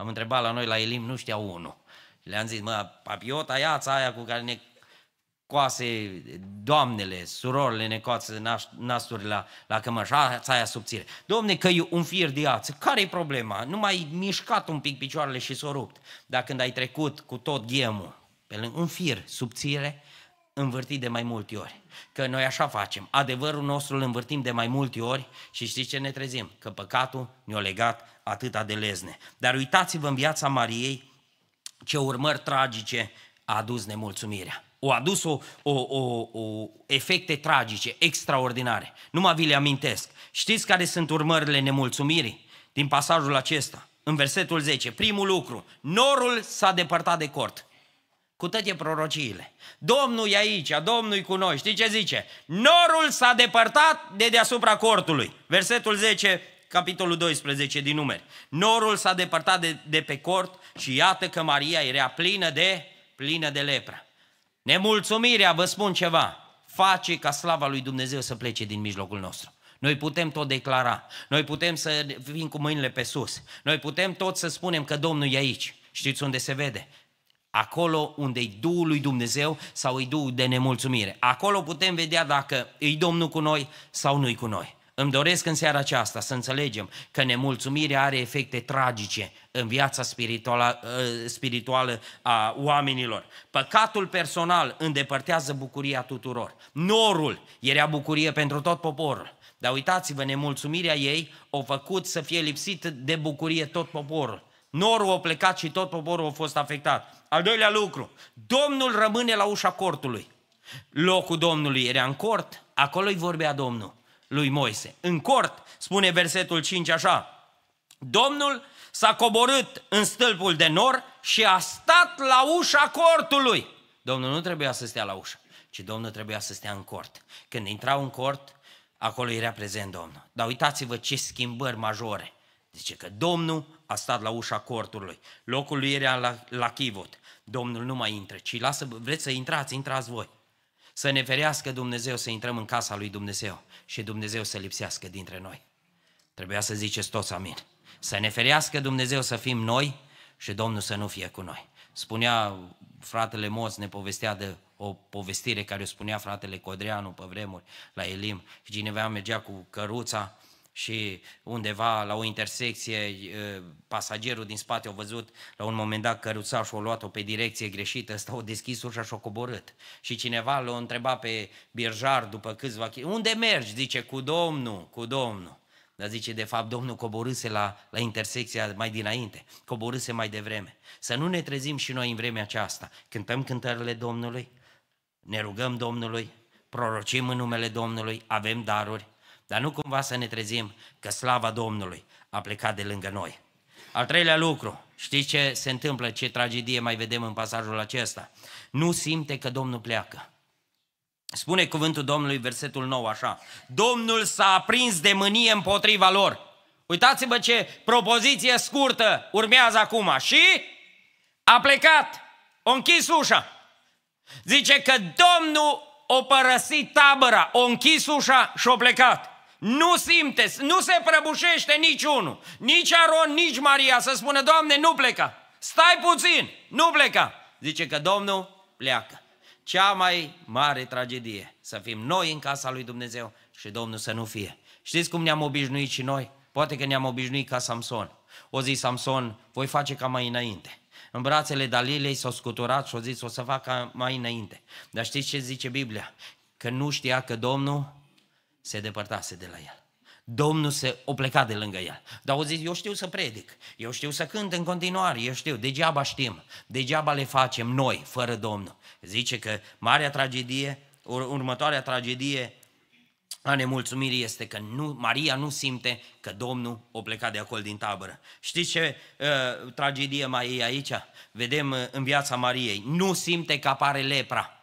Am întrebat la noi la Elim, nu știau unul. Le-am zis, mă, papiota e ața aia cu care ne coase doamnele, surorile ne coase nasturi la, la cămăș, ața aia subțire. Domne, că e un fir de ață, care e problema? Nu mai mișcat un pic picioarele și s-o rupt. Dar când ai trecut cu tot ghemul, pe lângă un fir subțire, învârtit de mai multe ori. Că noi așa facem. Adevărul nostru îl învârtim de mai multe ori și știți ce ne trezim? Că păcatul ne-a legat atâta de lezne. Dar uitați-vă în viața Mariei ce urmări tragice a adus nemulțumirea. O adus o, o, o, o efecte tragice, extraordinare. Nu mă vi le amintesc. Știți care sunt urmările nemulțumirii din pasajul acesta? În versetul 10. Primul lucru, norul s-a depărtat de cort cu toate prorociile. Domnul e aici, Domnul e cu noi. Știți ce zice? Norul s-a depărtat de deasupra cortului. Versetul 10, capitolul 12 din numeri. Norul s-a depărtat de, de pe cort și iată că Maria era plină de, plină de lepră. Nemulțumirea, vă spun ceva, face ca slava lui Dumnezeu să plece din mijlocul nostru. Noi putem tot declara, noi putem să fim cu mâinile pe sus, noi putem tot să spunem că Domnul e aici. Știți unde se vede? Acolo unde e Duhul lui Dumnezeu sau e Duhul de nemulțumire. Acolo putem vedea dacă e Domnul cu noi sau nu-i cu noi. Îmi doresc în seara aceasta să înțelegem că nemulțumirea are efecte tragice în viața spirituală, ă, spirituală a oamenilor. Păcatul personal îndepărtează bucuria tuturor. Norul era bucurie pentru tot poporul. Dar uitați-vă, nemulțumirea ei o făcut să fie lipsit de bucurie tot poporul. Norul a plecat și tot poporul a fost afectat. Al doilea lucru, Domnul rămâne la ușa cortului. Locul Domnului era în cort, acolo îi vorbea Domnul lui Moise. În cort, spune versetul 5 așa, Domnul s-a coborât în stâlpul de nor și a stat la ușa cortului. Domnul nu trebuia să stea la ușă, ci Domnul trebuia să stea în cort. Când intrau în cort, acolo era prezent Domnul. Dar uitați-vă ce schimbări majore. Zice că Domnul a stat la ușa cortului. Locul lui era la, la chivot. Domnul nu mai intră, ci lasă, vreți să intrați, intrați voi. Să ne ferească Dumnezeu să intrăm în casa lui Dumnezeu și Dumnezeu să lipsească dintre noi. Trebuia să ziceți toți amin. Să ne ferească Dumnezeu să fim noi și Domnul să nu fie cu noi. Spunea fratele Moț, ne povestea de o povestire care o spunea fratele Codreanu pe vremuri la Elim. Cineva mergea cu căruța și undeva la o intersecție pasagerul din spate a văzut la un moment dat căruța și-a luat-o pe direcție greșită, ăsta a deschis ușa și a coborât. Și cineva l-a întrebat pe birjar după câțiva unde mergi? Zice, cu Domnul, cu Domnul. Dar zice, de fapt, Domnul coborâse la, la intersecția mai dinainte, coborâse mai devreme. Să nu ne trezim și noi în vremea aceasta. Cântăm cântările Domnului, ne rugăm Domnului, prorocim în numele Domnului, avem daruri, dar nu cumva să ne trezim că slava Domnului a plecat de lângă noi. Al treilea lucru, știți ce se întâmplă, ce tragedie mai vedem în pasajul acesta? Nu simte că Domnul pleacă. Spune cuvântul Domnului, versetul 9, așa. Domnul s-a aprins de mânie împotriva lor. Uitați-vă ce propoziție scurtă urmează acum. Și a plecat, a închis ușa. Zice că Domnul o părăsit tabăra, o închis ușa și a plecat. Nu simte, nu se prăbușește niciunul, nici Aron, nici Maria să spună, Doamne, nu pleca, stai puțin, nu pleca. Zice că Domnul pleacă. Cea mai mare tragedie, să fim noi în casa lui Dumnezeu și Domnul să nu fie. Știți cum ne-am obișnuit și noi? Poate că ne-am obișnuit ca Samson. O zis Samson, voi face ca mai înainte. În brațele Dalilei s-au scuturat și au zis, o să fac ca mai înainte. Dar știți ce zice Biblia? Că nu știa că Domnul se depărtase de la el. Domnul se o plecat de lângă el. Dar au zis, eu știu să predic, eu știu să cânt în continuare, eu știu, degeaba știm, degeaba le facem noi, fără Domnul. Zice că marea tragedie, următoarea tragedie a nemulțumirii este că nu, Maria nu simte că Domnul o plecat de acolo din tabără. Știți ce uh, tragedie mai e aici? Vedem uh, în viața Mariei. Nu simte că apare lepra.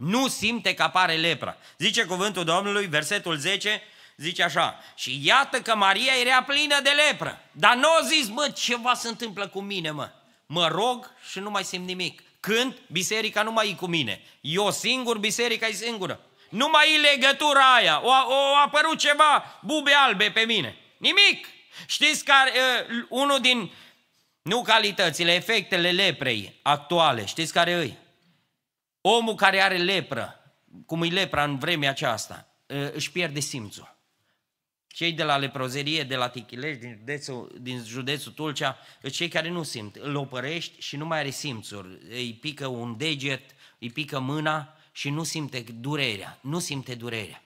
Nu simte că apare lepra. Zice cuvântul Domnului, versetul 10, zice așa, și iată că Maria era plină de lepră, dar nu a zis, mă, ceva se întâmplă cu mine, mă. Mă rog și nu mai simt nimic. Când biserica nu mai e cu mine. Eu singur, biserica e singură. Nu mai e legătura aia. O, o, o apărut ceva bube albe pe mine. Nimic. Știți care, uh, unul din, nu calitățile, efectele leprei actuale, știți care îi? Omul care are lepră, cum e lepra în vremea aceasta, uh, își pierde simțul. Cei de la leprozerie, de la Tichilești, din județul, din județul Tulcea, cei care nu simt, îl opărești și nu mai are simțuri. Îi pică un deget, îi pică mâna și nu simte durerea. Nu simte durerea.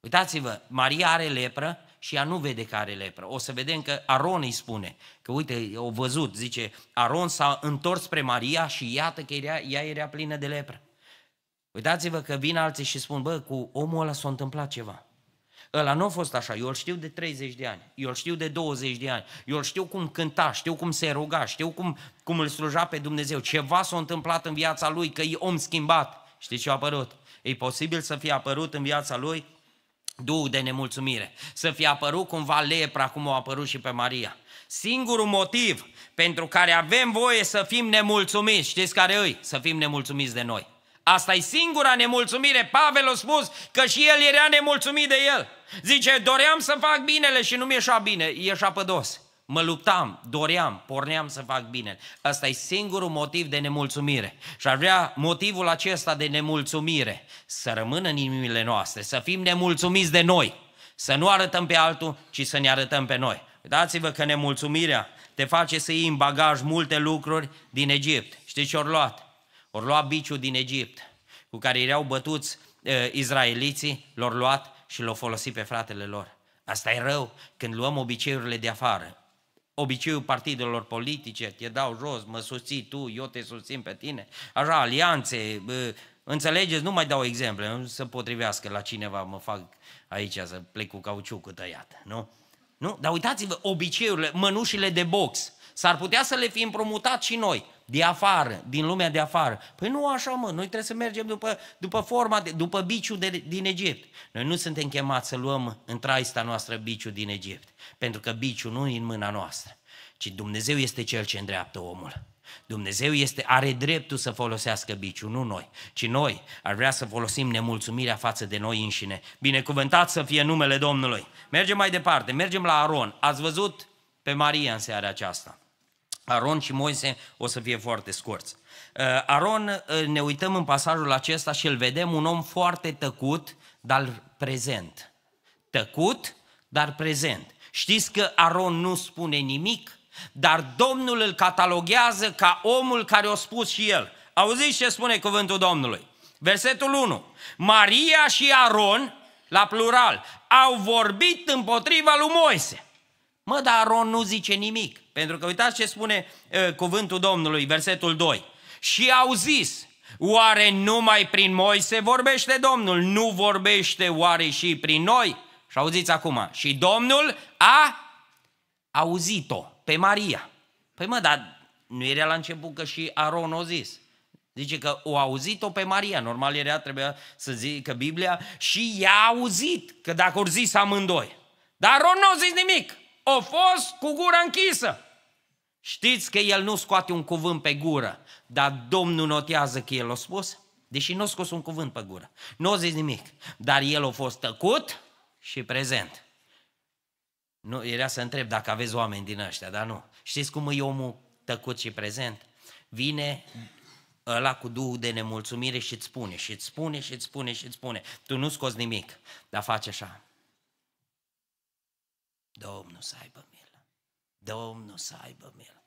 Uitați-vă, Maria are lepră și ea nu vede că are lepră. O să vedem că Aron îi spune, că uite, o văzut, zice, Aron s-a întors spre Maria și iată că ea, ea era plină de lepră. Uitați-vă că vin alții și spun, bă, cu omul ăla s-a întâmplat ceva. Ăla nu a fost așa, eu îl știu de 30 de ani, eu îl știu de 20 de ani, eu îl știu cum cânta, știu cum se ruga, știu cum, cum îl sluja pe Dumnezeu. Ceva s-a întâmplat în viața lui, că e om schimbat. Știți ce a apărut? E posibil să fie apărut în viața lui duh de nemulțumire, să fie apărut cumva lepra, cum a apărut și pe Maria. Singurul motiv pentru care avem voie să fim nemulțumiți, știți care îi? Să fim nemulțumiți de noi. Asta e singura nemulțumire. Pavel a spus că și el era nemulțumit de el. Zice, doream să fac binele și nu mi-eșa bine, ieșa pădos. Mă luptam, doream, porneam să fac bine. Asta e singurul motiv de nemulțumire. Și ar vrea motivul acesta de nemulțumire să rămână în inimile noastre, să fim nemulțumiți de noi, să nu arătăm pe altul, ci să ne arătăm pe noi. Dați-vă că nemulțumirea te face să iei în bagaj multe lucruri din Egipt. Știți ce ori luat? Ori luat biciul din Egipt, cu care erau bătuți uh, izraeliții, l-au luat și l-au folosit pe fratele lor. Asta e rău când luăm obiceiurile de afară. Obiceiul partidelor politice, te dau jos, mă susții tu, eu te susțin pe tine. Așa, alianțe, uh, înțelegeți, nu mai dau exemple, nu să potrivească la cineva, mă fac aici să plec cu cauciucul tăiat, nu? Nu? Dar uitați-vă, obiceiurile, mănușile de box, s-ar putea să le fi împrumutat și noi de afară, din lumea de afară. Păi nu așa, mă, noi trebuie să mergem după, după forma, de, după biciul de, din Egipt. Noi nu suntem chemați să luăm în traista noastră biciul din Egipt, pentru că biciul nu e în mâna noastră, ci Dumnezeu este Cel ce îndreaptă omul. Dumnezeu este, are dreptul să folosească biciul, nu noi, ci noi ar vrea să folosim nemulțumirea față de noi înșine. Binecuvântat să fie numele Domnului. Mergem mai departe, mergem la Aron. Ați văzut pe Maria în seara aceasta. Aron și Moise o să fie foarte scurți. Uh, Aron, uh, ne uităm în pasajul acesta și îl vedem un om foarte tăcut, dar prezent. Tăcut, dar prezent. Știți că Aron nu spune nimic, dar Domnul îl cataloghează ca omul care o spus și el. Auziți ce spune cuvântul Domnului? Versetul 1. Maria și Aron, la plural, au vorbit împotriva lui Moise. Mă, dar Aron nu zice nimic. Pentru că uitați ce spune uh, cuvântul Domnului, versetul 2. Și au zis, oare numai prin Moise vorbește Domnul? Nu vorbește oare și prin noi? Și auziți acum, și Domnul a auzit-o pe Maria. Păi mă, dar nu era la început că și Aron o zis. Zice că o auzit-o pe Maria. Normal era, trebuia să zică Biblia și i-a auzit, că dacă au zis amândoi. Dar Aron nu a zis nimic. O fost cu gura închisă. Știți că el nu scoate un cuvânt pe gură, dar Domnul notează că el a spus? Deși nu a scos un cuvânt pe gură. Nu a zis nimic. Dar el a fost tăcut și prezent. Nu, era să întreb dacă aveți oameni din ăștia, dar nu. Știți cum e omul tăcut și prezent? Vine ăla cu duhul de nemulțumire și îți spune, și îți spune, și îți spune, și îți spune. Tu nu scoți nimic, dar face așa. Domnul să aibă milă. Domnul să aibă milă.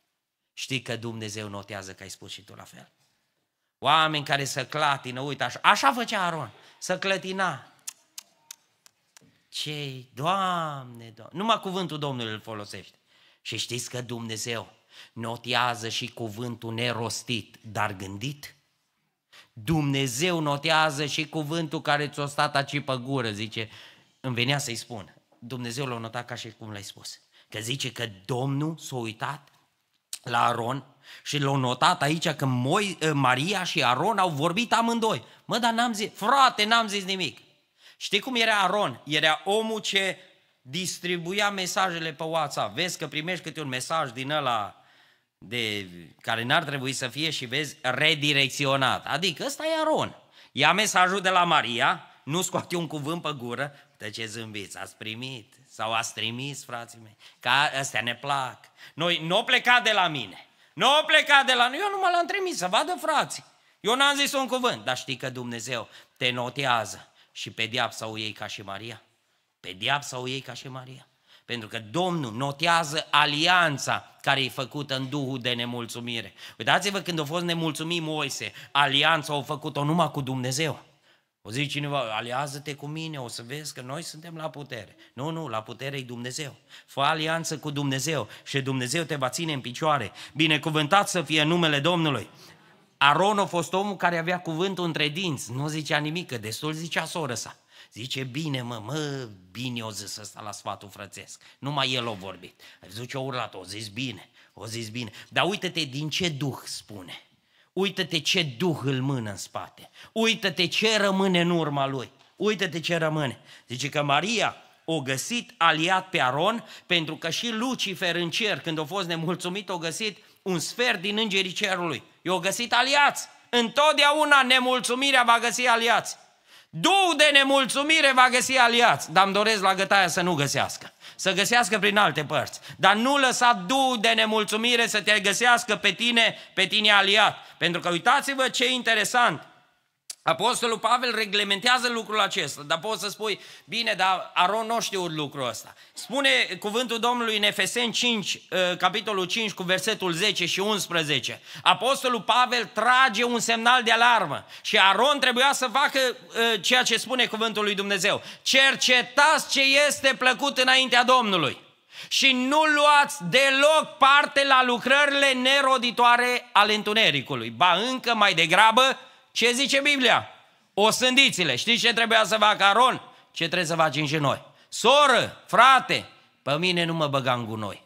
Știi că Dumnezeu notează că ai spus și tu la fel. Oameni care să clatină, uite așa, așa făcea Aron, să clătina. Ce, Doamne, Doamne, numai cuvântul Domnului îl folosește. Și știți că Dumnezeu notează și cuvântul nerostit, dar gândit? Dumnezeu notează și cuvântul care ți-o stat aici pe gură, zice, îmi venea să-i spun. Dumnezeu l-a notat ca și cum l-ai spus. Că zice că Domnul s-a uitat la Aron și l-a notat aici că Moi, eh, Maria și Aron au vorbit amândoi. Mă, dar n-am zis, frate, n-am zis nimic. Știi cum era Aron? Era omul ce distribuia mesajele pe WhatsApp. Vezi că primești câte un mesaj din ăla de, care n-ar trebui să fie și vezi redirecționat. Adică ăsta e Aron. Ia mesajul de la Maria, nu scoate un cuvânt pe gură, de ce zâmbiți, ați primit sau ați trimis, frații mei, că astea ne plac. Noi nu o pleca de la mine, nu o pleca de la noi, eu nu mă l-am trimis, să vadă frații. Eu n-am zis un cuvânt, dar știi că Dumnezeu te notează și pedeapsa o iei ca și Maria. Pedeapsa o iei ca și Maria. Pentru că Domnul notează alianța care e făcută în duhul de nemulțumire. Uitați-vă când a fost nemulțumit Moise, alianța au făcut-o numai cu Dumnezeu. O zice cineva, aliază-te cu mine, o să vezi că noi suntem la putere. Nu, nu, la putere e Dumnezeu. Fă alianță cu Dumnezeu și Dumnezeu te va ține în picioare. Binecuvântat să fie numele Domnului. Aron a fost omul care avea cuvântul între dinți, nu zicea nimic, că destul zicea soră sa. Zice, bine mă, mă, bine o zis ăsta la sfatul frățesc. Numai el a vorbit. Ai văzut ce a urlat, o zis bine, o zis bine. Dar uite-te din ce duh spune. Uită-te ce duh îl mână în spate. Uită-te ce rămâne în urma lui. Uită-te ce rămâne. Zice că Maria o găsit aliat pe Aron, pentru că și Lucifer în cer, când a fost nemulțumit, o găsit un sfert din îngerii cerului. I-o găsit aliați. Întotdeauna nemulțumirea va găsi aliați. Duh de nemulțumire va găsi aliați, dar îmi doresc la gătaia să nu găsească. Să găsească prin alte părți. Dar nu lăsa Duh de nemulțumire să te găsească pe tine, pe tine aliat. Pentru că uitați-vă ce interesant. Apostolul Pavel reglementează lucrul acesta, dar poți să spui, bine, dar Aron nu știu lucrul ăsta. Spune cuvântul Domnului în Efeseni 5, uh, capitolul 5, cu versetul 10 și 11. Apostolul Pavel trage un semnal de alarmă și Aron trebuia să facă uh, ceea ce spune cuvântul lui Dumnezeu. Cercetați ce este plăcut înaintea Domnului și nu luați deloc parte la lucrările neroditoare ale întunericului, ba încă mai degrabă ce zice Biblia? O sândițile. Știți ce trebuia să facă Aron? Ce trebuie să facem și noi? Soră, frate, pe mine nu mă băga în gunoi.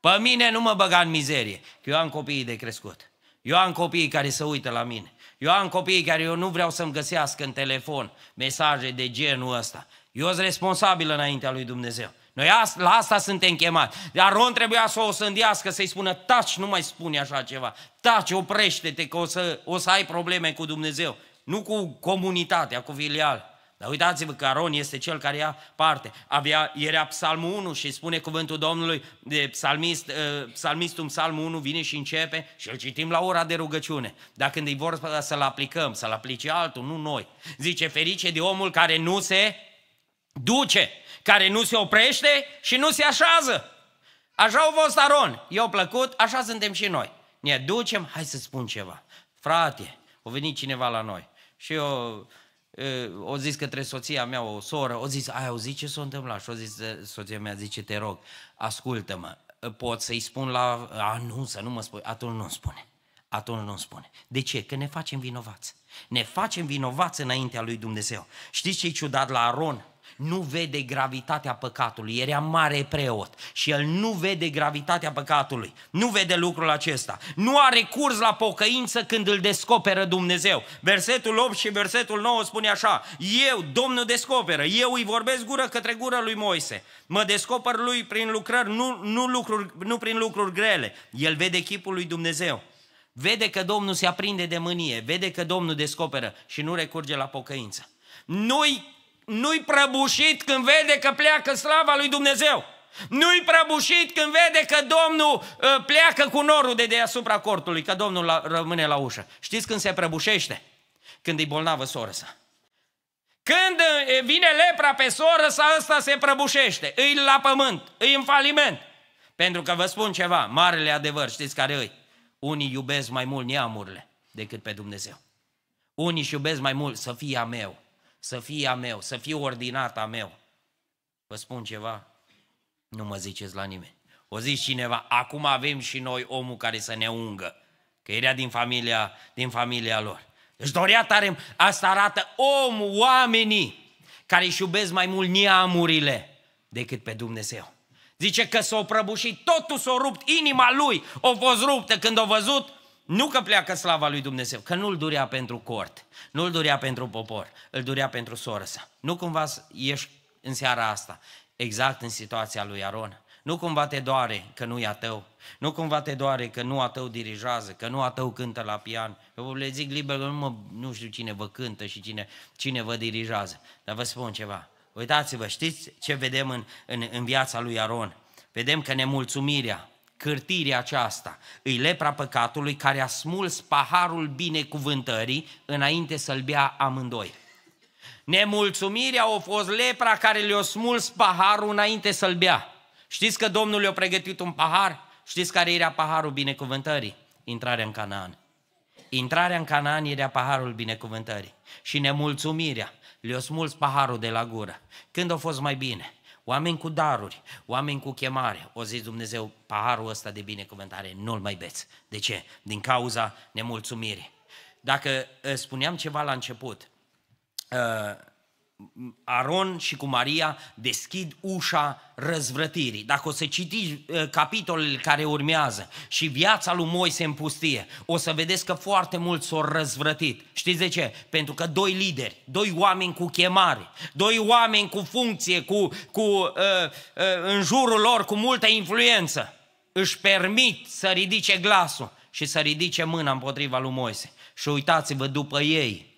Pe mine nu mă băga în mizerie. Că eu am copiii de crescut. Eu am copiii care se uită la mine. Eu am copiii care eu nu vreau să-mi găsească în telefon mesaje de genul ăsta. Eu sunt responsabil înaintea lui Dumnezeu. Noi la asta suntem chemați. Dar Aron trebuia să o sândească, să-i spună, taci, nu mai spune așa ceva. Taci, oprește-te, că o să, o să ai probleme cu Dumnezeu. Nu cu comunitatea, cu filial. Dar uitați-vă că Aron este cel care ia parte. Avea, era psalmul 1 și spune cuvântul Domnului, de psalmist, uh, psalmistul psalmul 1 vine și începe și îl citim la ora de rugăciune. Dar când îi vor să-l aplicăm, să-l aplice altul, nu noi. Zice, ferice de omul care nu se duce care nu se oprește și nu se așează. Așa au fost Aron. I-au plăcut, așa suntem și noi. Ne ducem, hai să spun ceva. Frate, a venit cineva la noi și eu o zis către soția mea, o soră, o zis, ai auzit ce s-a întâmplat? Și o zis, soția mea zice, te rog, ascultă-mă, pot să-i spun la... A, nu, să nu mă spui, atunci nu spune. Atunci nu spune. De ce? Că ne facem vinovați. Ne facem vinovați înaintea lui Dumnezeu. Știți ce e ciudat la Aron? Nu vede gravitatea păcatului. Era mare preot și el nu vede gravitatea păcatului. Nu vede lucrul acesta. Nu are curs la pocăință când îl descoperă Dumnezeu. Versetul 8 și versetul 9 spune așa, eu, Domnul descoperă, eu îi vorbesc gură către gură lui Moise. Mă descoper lui prin lucrări, nu, nu, lucruri, nu prin lucruri grele. El vede chipul lui Dumnezeu. Vede că Domnul se aprinde de mânie, vede că Domnul descoperă și nu recurge la pocăință. Nu-i nu-i prăbușit când vede că pleacă slava lui Dumnezeu. Nu-i prăbușit când vede că Domnul uh, pleacă cu norul de deasupra cortului, că Domnul la, rămâne la ușă. Știți când se prăbușește? Când e bolnavă soră sa. Când uh, vine lepra pe soră sa, ăsta se prăbușește, îi la pământ, îi în faliment. Pentru că vă spun ceva, marele adevăr, știți care îi? Unii iubesc mai mult neamurile decât pe Dumnezeu. Unii își iubesc mai mult să fie a meu, să fie a meu, să fie ordinat a meu. Vă spun ceva, nu mă ziceți la nimeni. O zici cineva, acum avem și noi omul care să ne ungă, că era din familia, din familia lor. Deci dorea tare, asta arată omul, oamenii care își iubesc mai mult neamurile decât pe Dumnezeu. Zice că s-a prăbușit, totul s-a rupt, inima lui a fost ruptă când a văzut nu că pleacă slava lui Dumnezeu, că nu-l durea pentru cort, nu-l durea pentru popor, îl durea pentru soră sa. Nu cumva ești în seara asta exact în situația lui Aron. Nu cumva te doare că nu e a tău. Nu cumva te doare că nu a tău dirigează, că nu a tău cântă la pian. Eu le zic liber că nu, mă, nu știu cine vă cântă și cine, cine vă dirigează. Dar vă spun ceva. Uitați-vă, știți ce vedem în, în, în viața lui Aron? Vedem că nemulțumirea, cârtirea aceasta, îi lepra păcatului care a smuls paharul binecuvântării înainte să-l bea amândoi. Nemulțumirea a fost lepra care le-a smuls paharul înainte să-l bea. Știți că Domnul le-a pregătit un pahar? Știți care era paharul binecuvântării? Intrarea în Canaan. Intrarea în Canaan era paharul binecuvântării. Și nemulțumirea le-a smuls paharul de la gură. Când a fost mai bine? Oameni cu daruri, oameni cu chemare. O zis Dumnezeu, paharul ăsta de binecuvântare nu-l mai beți. De ce? Din cauza nemulțumirii. Dacă ă, spuneam ceva la început, ă, Aron și cu Maria deschid ușa răzvrătirii. Dacă o să citiți uh, capitolele care urmează și viața lui Moise în pustie, o să vedeți că foarte mult s-au răzvrătit. Știți de ce? Pentru că doi lideri, doi oameni cu chemare, doi oameni cu funcție, cu, cu uh, uh, în jurul lor, cu multă influență, își permit să ridice glasul și să ridice mâna împotriva lui Moise. Și uitați-vă după ei,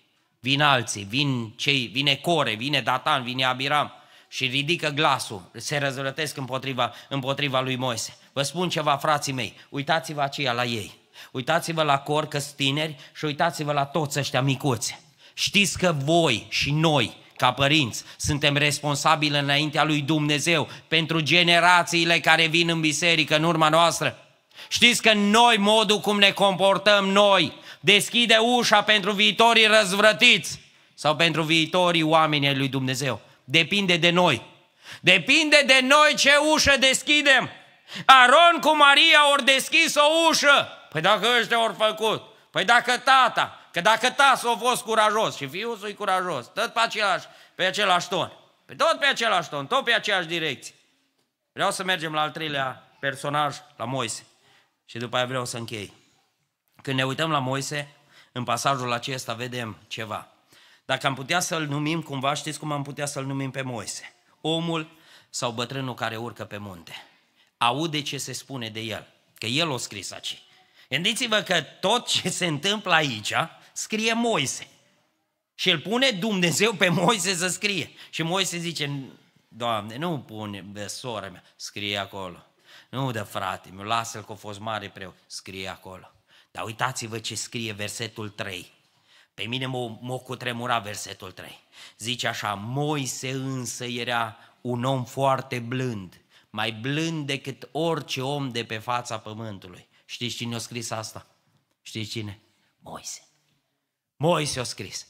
Vin alții, vin cei, vine Core, vine Datan, vine Abiram și ridică glasul, se răzvrătesc împotriva, împotriva lui Moise. Vă spun ceva, frații mei, uitați-vă aceia la ei. Uitați-vă la Cor, că tineri, și uitați-vă la toți ăștia micuți. Știți că voi și noi, ca părinți, suntem responsabili înaintea lui Dumnezeu pentru generațiile care vin în biserică în urma noastră. Știți că noi, modul cum ne comportăm noi, deschide ușa pentru viitorii răzvrătiți sau pentru viitorii oameni ai lui Dumnezeu. Depinde de noi. Depinde de noi ce ușă deschidem. Aron cu Maria ori deschis o ușă. Păi dacă ăștia ori făcut, păi dacă tata, că dacă tata a fost curajos și fiul său curajos, tot pe același, pe același ton, pe tot pe același ton, tot pe aceeași direcție. Vreau să mergem la al treilea personaj, la Moise. Și după aia vreau să închei. Când ne uităm la Moise, în pasajul acesta vedem ceva. Dacă am putea să-l numim cumva, știți cum am putea să-l numim pe Moise? Omul sau bătrânul care urcă pe munte. Aude ce se spune de el, că el o scris aici. Gândiți-vă că tot ce se întâmplă aici scrie Moise. Și îl pune Dumnezeu pe Moise să scrie. Și Moise zice, Doamne, nu pune de sora mea, scrie acolo. Nu de frate meu, lasă-l că a fost mare preot, scrie acolo. Dar uitați-vă ce scrie versetul 3. Pe mine m-a, m-a cutremurat versetul 3. Zice așa, Moise însă era un om foarte blând, mai blând decât orice om de pe fața pământului. Știți cine a scris asta? Știți cine? Moise. Moise a scris,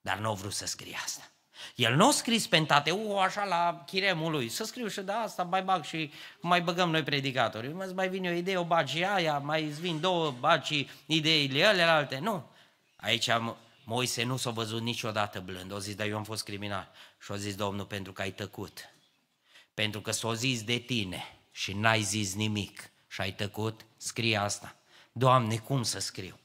dar nu a vrut să scrie asta. El nu a scris pentateu așa la chiremul lui, să scriu și de asta, mai bag și mai băgăm noi predicatori. Mă mai vine o idee, o bagi aia, mai îți vin două, bagi ideile alte. Nu. Aici Moise nu s-a văzut niciodată blând. O zis, dar eu am fost criminal. Și o zis Domnul, pentru că ai tăcut. Pentru că s-o zis de tine și n-ai zis nimic și ai tăcut, scrie asta. Doamne, cum să scriu?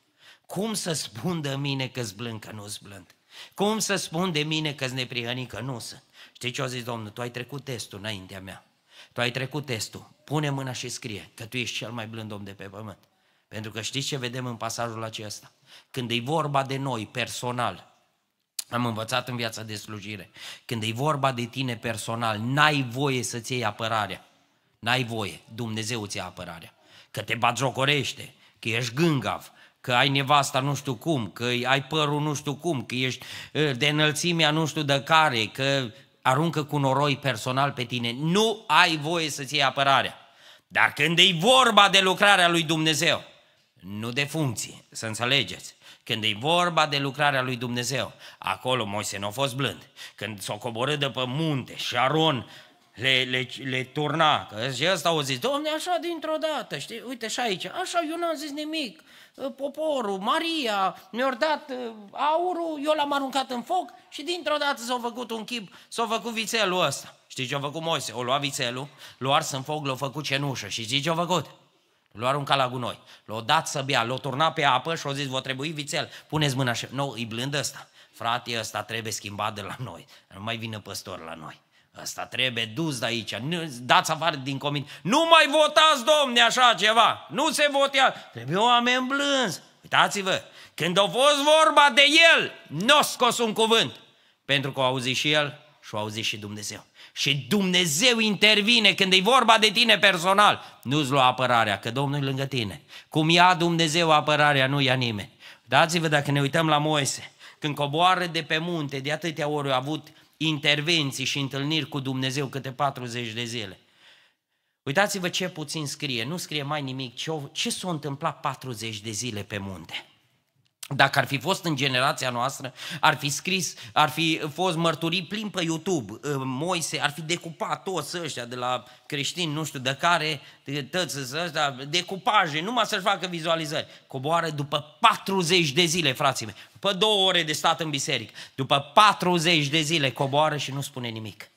Cum să spun de mine că-s blând, că nu-s blând? Cum să spun de mine că-s neprihănit, că nu sunt? Știi ce a zis Domnul? Tu ai trecut testul înaintea mea. Tu ai trecut testul. Pune mâna și scrie că tu ești cel mai blând om de pe pământ. Pentru că știți ce vedem în pasajul acesta? Când e vorba de noi, personal, am învățat în viața de slujire, când e vorba de tine personal, n-ai voie să-ți iei apărarea. N-ai voie. Dumnezeu ți ia apărarea. Că te batjocorește, că ești gângav, că ai nevasta nu știu cum, că ai părul nu știu cum, că ești ă, de înălțimea nu știu de care, că aruncă cu noroi personal pe tine. Nu ai voie să-ți iei apărarea. Dar când e vorba de lucrarea lui Dumnezeu, nu de funcție, să înțelegeți. Când e vorba de lucrarea lui Dumnezeu, acolo Moise nu a fost blând. Când s-a coborât de pe munte și Aron le, le, le turna, că și ăsta au zis, domne, așa dintr-o dată, știi, uite și aici, așa, eu n-am zis nimic, poporul, Maria, mi-au dat uh, aurul, eu l-am aruncat în foc și dintr-o dată s-a făcut un chip, s-a făcut vițelul ăsta. Știi ce a făcut Moise? O lua vițelul, l-a ars în foc, l-a făcut cenușă și știi ce a făcut? L-a aruncat la gunoi, l-a dat să bea, l-a turnat pe apă și a zis, vă trebuie vițel, puneți mâna și... Nu, e blând ăsta. Frate, ăsta trebuie schimbat de la noi. Nu mai vine păstor la noi. Ăsta trebuie dus de aici, dați afară din comin. Nu mai votați, domne, așa ceva. Nu se votează. Trebuie oameni blânzi. Uitați-vă, când a fost vorba de el, nu a scos un cuvânt. Pentru că au auzit și el și au auzit și Dumnezeu. Și Dumnezeu intervine când e vorba de tine personal. Nu-ți lua apărarea, că Domnul e lângă tine. Cum ia Dumnezeu apărarea, nu ia nimeni. Dați-vă dacă ne uităm la Moise, când coboară de pe munte, de atâtea ori a avut intervenții și întâlniri cu Dumnezeu câte 40 de zile. Uitați-vă ce puțin scrie, nu scrie mai nimic, ce, ce s-a întâmplat 40 de zile pe munte. Dacă ar fi fost în generația noastră, ar fi scris, ar fi fost mărturii plin pe YouTube. Moise ar fi decupat toți ăștia de la creștini, nu știu de care, de toți ăștia, decupaje, numai să-și facă vizualizări. Coboară după 40 de zile, frații mei, după două ore de stat în biserică, după 40 de zile coboară și nu spune nimic.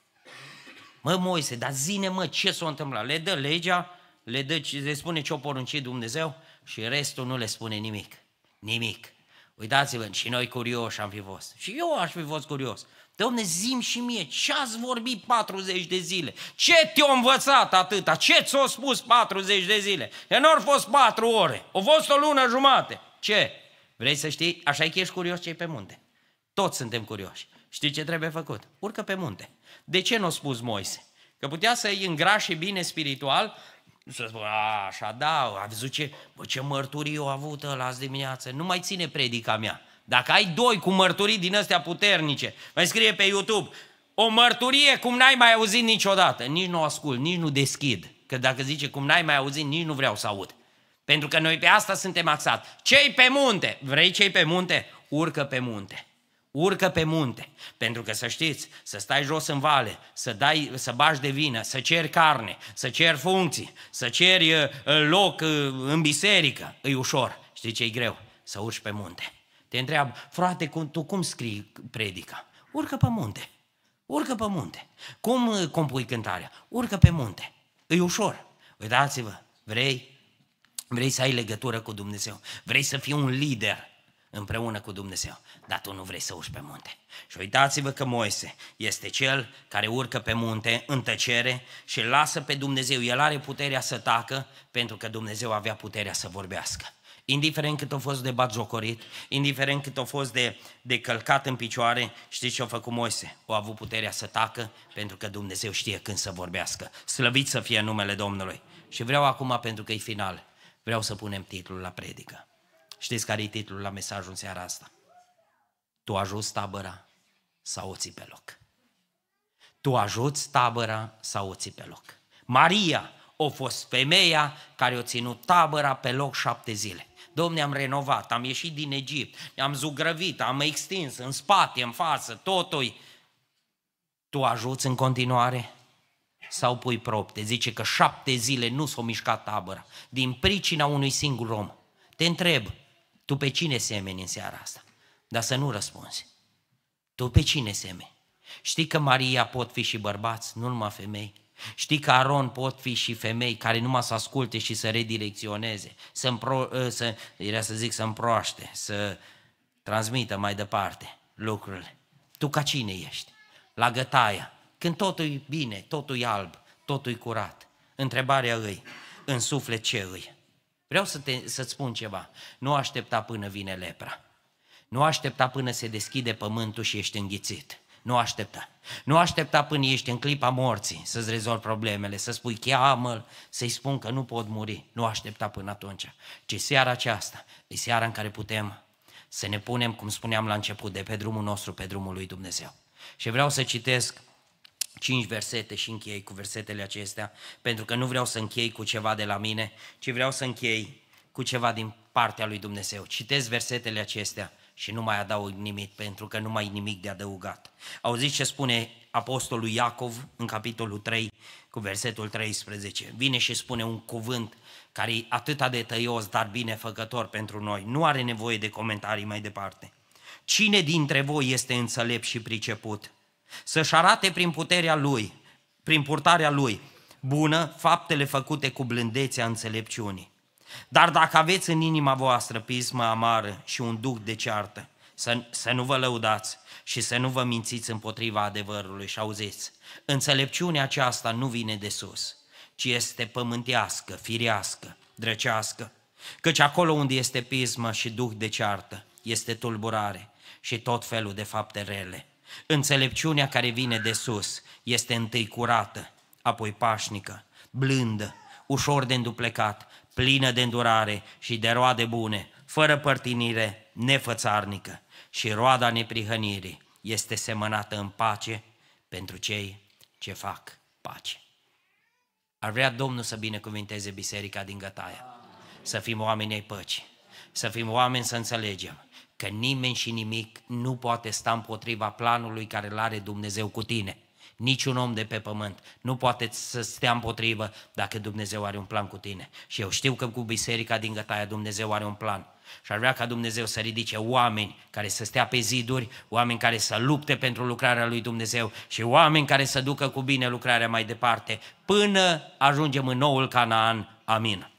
Mă, Moise, dar zine, mă, ce s-a întâmplat? Le dă legea, le, dă, le spune ce-o poruncit Dumnezeu și restul nu le spune nimic. Nimic. Uitați-vă, și noi curioși am fi fost. Și eu aș fi fost curios. Domne, zim și mie, ce ați vorbit 40 de zile? Ce te-a învățat atâta? Ce ți-a spus 40 de zile? Că nu au fost 4 ore, au fost o lună jumate. Ce? Vrei să știi? Așa e că ești curios ce pe munte. Toți suntem curioși. Știi ce trebuie făcut? Urcă pe munte. De ce nu a spus Moise? Că putea să-i îngrașe bine spiritual nu să spun, a, așa, da, a văzut ce, bă, ce mărturii au avut ăla azi dimineață, nu mai ține predica mea. Dacă ai doi cu mărturii din astea puternice, mai scrie pe YouTube, o mărturie cum n-ai mai auzit niciodată, nici nu ascult, nici nu deschid. Că dacă zice cum n-ai mai auzit, nici nu vreau să aud. Pentru că noi pe asta suntem axați. Cei pe munte, vrei cei pe munte? Urcă pe munte urcă pe munte, pentru că să știți, să stai jos în vale, să, dai, să bași de vină, să ceri carne, să ceri funcții, să ceri uh, loc uh, în biserică, e ușor. Știi ce e greu? Să urci pe munte. Te întreabă, frate, tu cum scrii predica? Urcă pe munte. Urcă pe munte. Cum uh, compui cântarea? Urcă pe munte. E ușor. Uitați-vă, vrei? Vrei să ai legătură cu Dumnezeu. Vrei să fii un lider împreună cu Dumnezeu. Dar tu nu vrei să urci pe munte. Și uitați-vă că Moise este cel care urcă pe munte în tăcere și îl lasă pe Dumnezeu. El are puterea să tacă pentru că Dumnezeu avea puterea să vorbească. Indiferent cât a fost de batjocorit, indiferent cât a fost de, de călcat în picioare, știți ce a făcut Moise? O a avut puterea să tacă pentru că Dumnezeu știe când să vorbească. Slăvit să fie numele Domnului. Și vreau acum, pentru că e final, vreau să punem titlul la predică. Știți care e titlul la mesajul în seara asta? Tu ajuți tabăra sau o ții pe loc? Tu ajuți tabăra sau o ții pe loc? Maria a fost femeia care a ținut tabăra pe loc șapte zile. Domne, am renovat, am ieșit din Egipt, am zugrăvit, am extins în spate, în față, totul. Tu ajuți în continuare? Sau pui propte? Zice că șapte zile nu s-a mișcat tabăra, din pricina unui singur om. Te întreb, tu pe cine semeni în seara asta? Dar să nu răspunzi. Tu pe cine semeni? Știi că Maria pot fi și bărbați, nu numai femei. Știi că Aron pot fi și femei care numai să asculte și să redirecționeze, să, împro, ă, să, era să zic, să împroaște, să transmită mai departe lucrurile. Tu ca cine ești? La gătaia, când totul e bine, totul e alb, totul e curat. Întrebarea îi, în suflet ce îi? Vreau să te, să-ți spun ceva. Nu aștepta până vine lepra. Nu aștepta până se deschide pământul și ești înghițit. Nu aștepta. Nu aștepta până ești în clipa morții să-ți rezolvi problemele, să spui cheamă să-i spun că nu pot muri. Nu aștepta până atunci. Ci seara aceasta e seara în care putem să ne punem, cum spuneam la început, de pe drumul nostru, pe drumul lui Dumnezeu. Și vreau să citesc cinci versete și închei cu versetele acestea, pentru că nu vreau să închei cu ceva de la mine, ci vreau să închei cu ceva din partea lui Dumnezeu. Citesc versetele acestea și nu mai adaug nimic, pentru că nu mai e nimic de adăugat. Auziți ce spune apostolul Iacov în capitolul 3 cu versetul 13. Vine și spune un cuvânt care e atât de tăios, dar binefăcător pentru noi. Nu are nevoie de comentarii mai departe. Cine dintre voi este înțelept și priceput? Să-și arate prin puterea lui, prin purtarea lui, bună, faptele făcute cu blândețea înțelepciunii. Dar dacă aveți în inima voastră pismă amară și un duc de ceartă, să, să nu vă lăudați și să nu vă mințiți împotriva adevărului și auziți. Înțelepciunea aceasta nu vine de sus, ci este pământească, firească, drăcească. Căci acolo unde este pismă și duh de ceartă, este tulburare și tot felul de fapte rele. Înțelepciunea care vine de sus este întâi curată, apoi pașnică, blândă, ușor de înduplecat, plină de îndurare și de roade bune, fără părtinire, nefățarnică. Și roada neprihănirii este semănată în pace pentru cei ce fac pace. Ar vrea Domnul să binecuvinteze biserica din Gătaia, să fim oameni ai păcii, să fim oameni să înțelegem că nimeni și nimic nu poate sta împotriva planului care îl are Dumnezeu cu tine. Niciun om de pe pământ nu poate să stea împotrivă dacă Dumnezeu are un plan cu tine. Și eu știu că cu biserica din Gătaia Dumnezeu are un plan. Și ar vrea ca Dumnezeu să ridice oameni care să stea pe ziduri, oameni care să lupte pentru lucrarea lui Dumnezeu și oameni care să ducă cu bine lucrarea mai departe până ajungem în noul Canaan. Amin.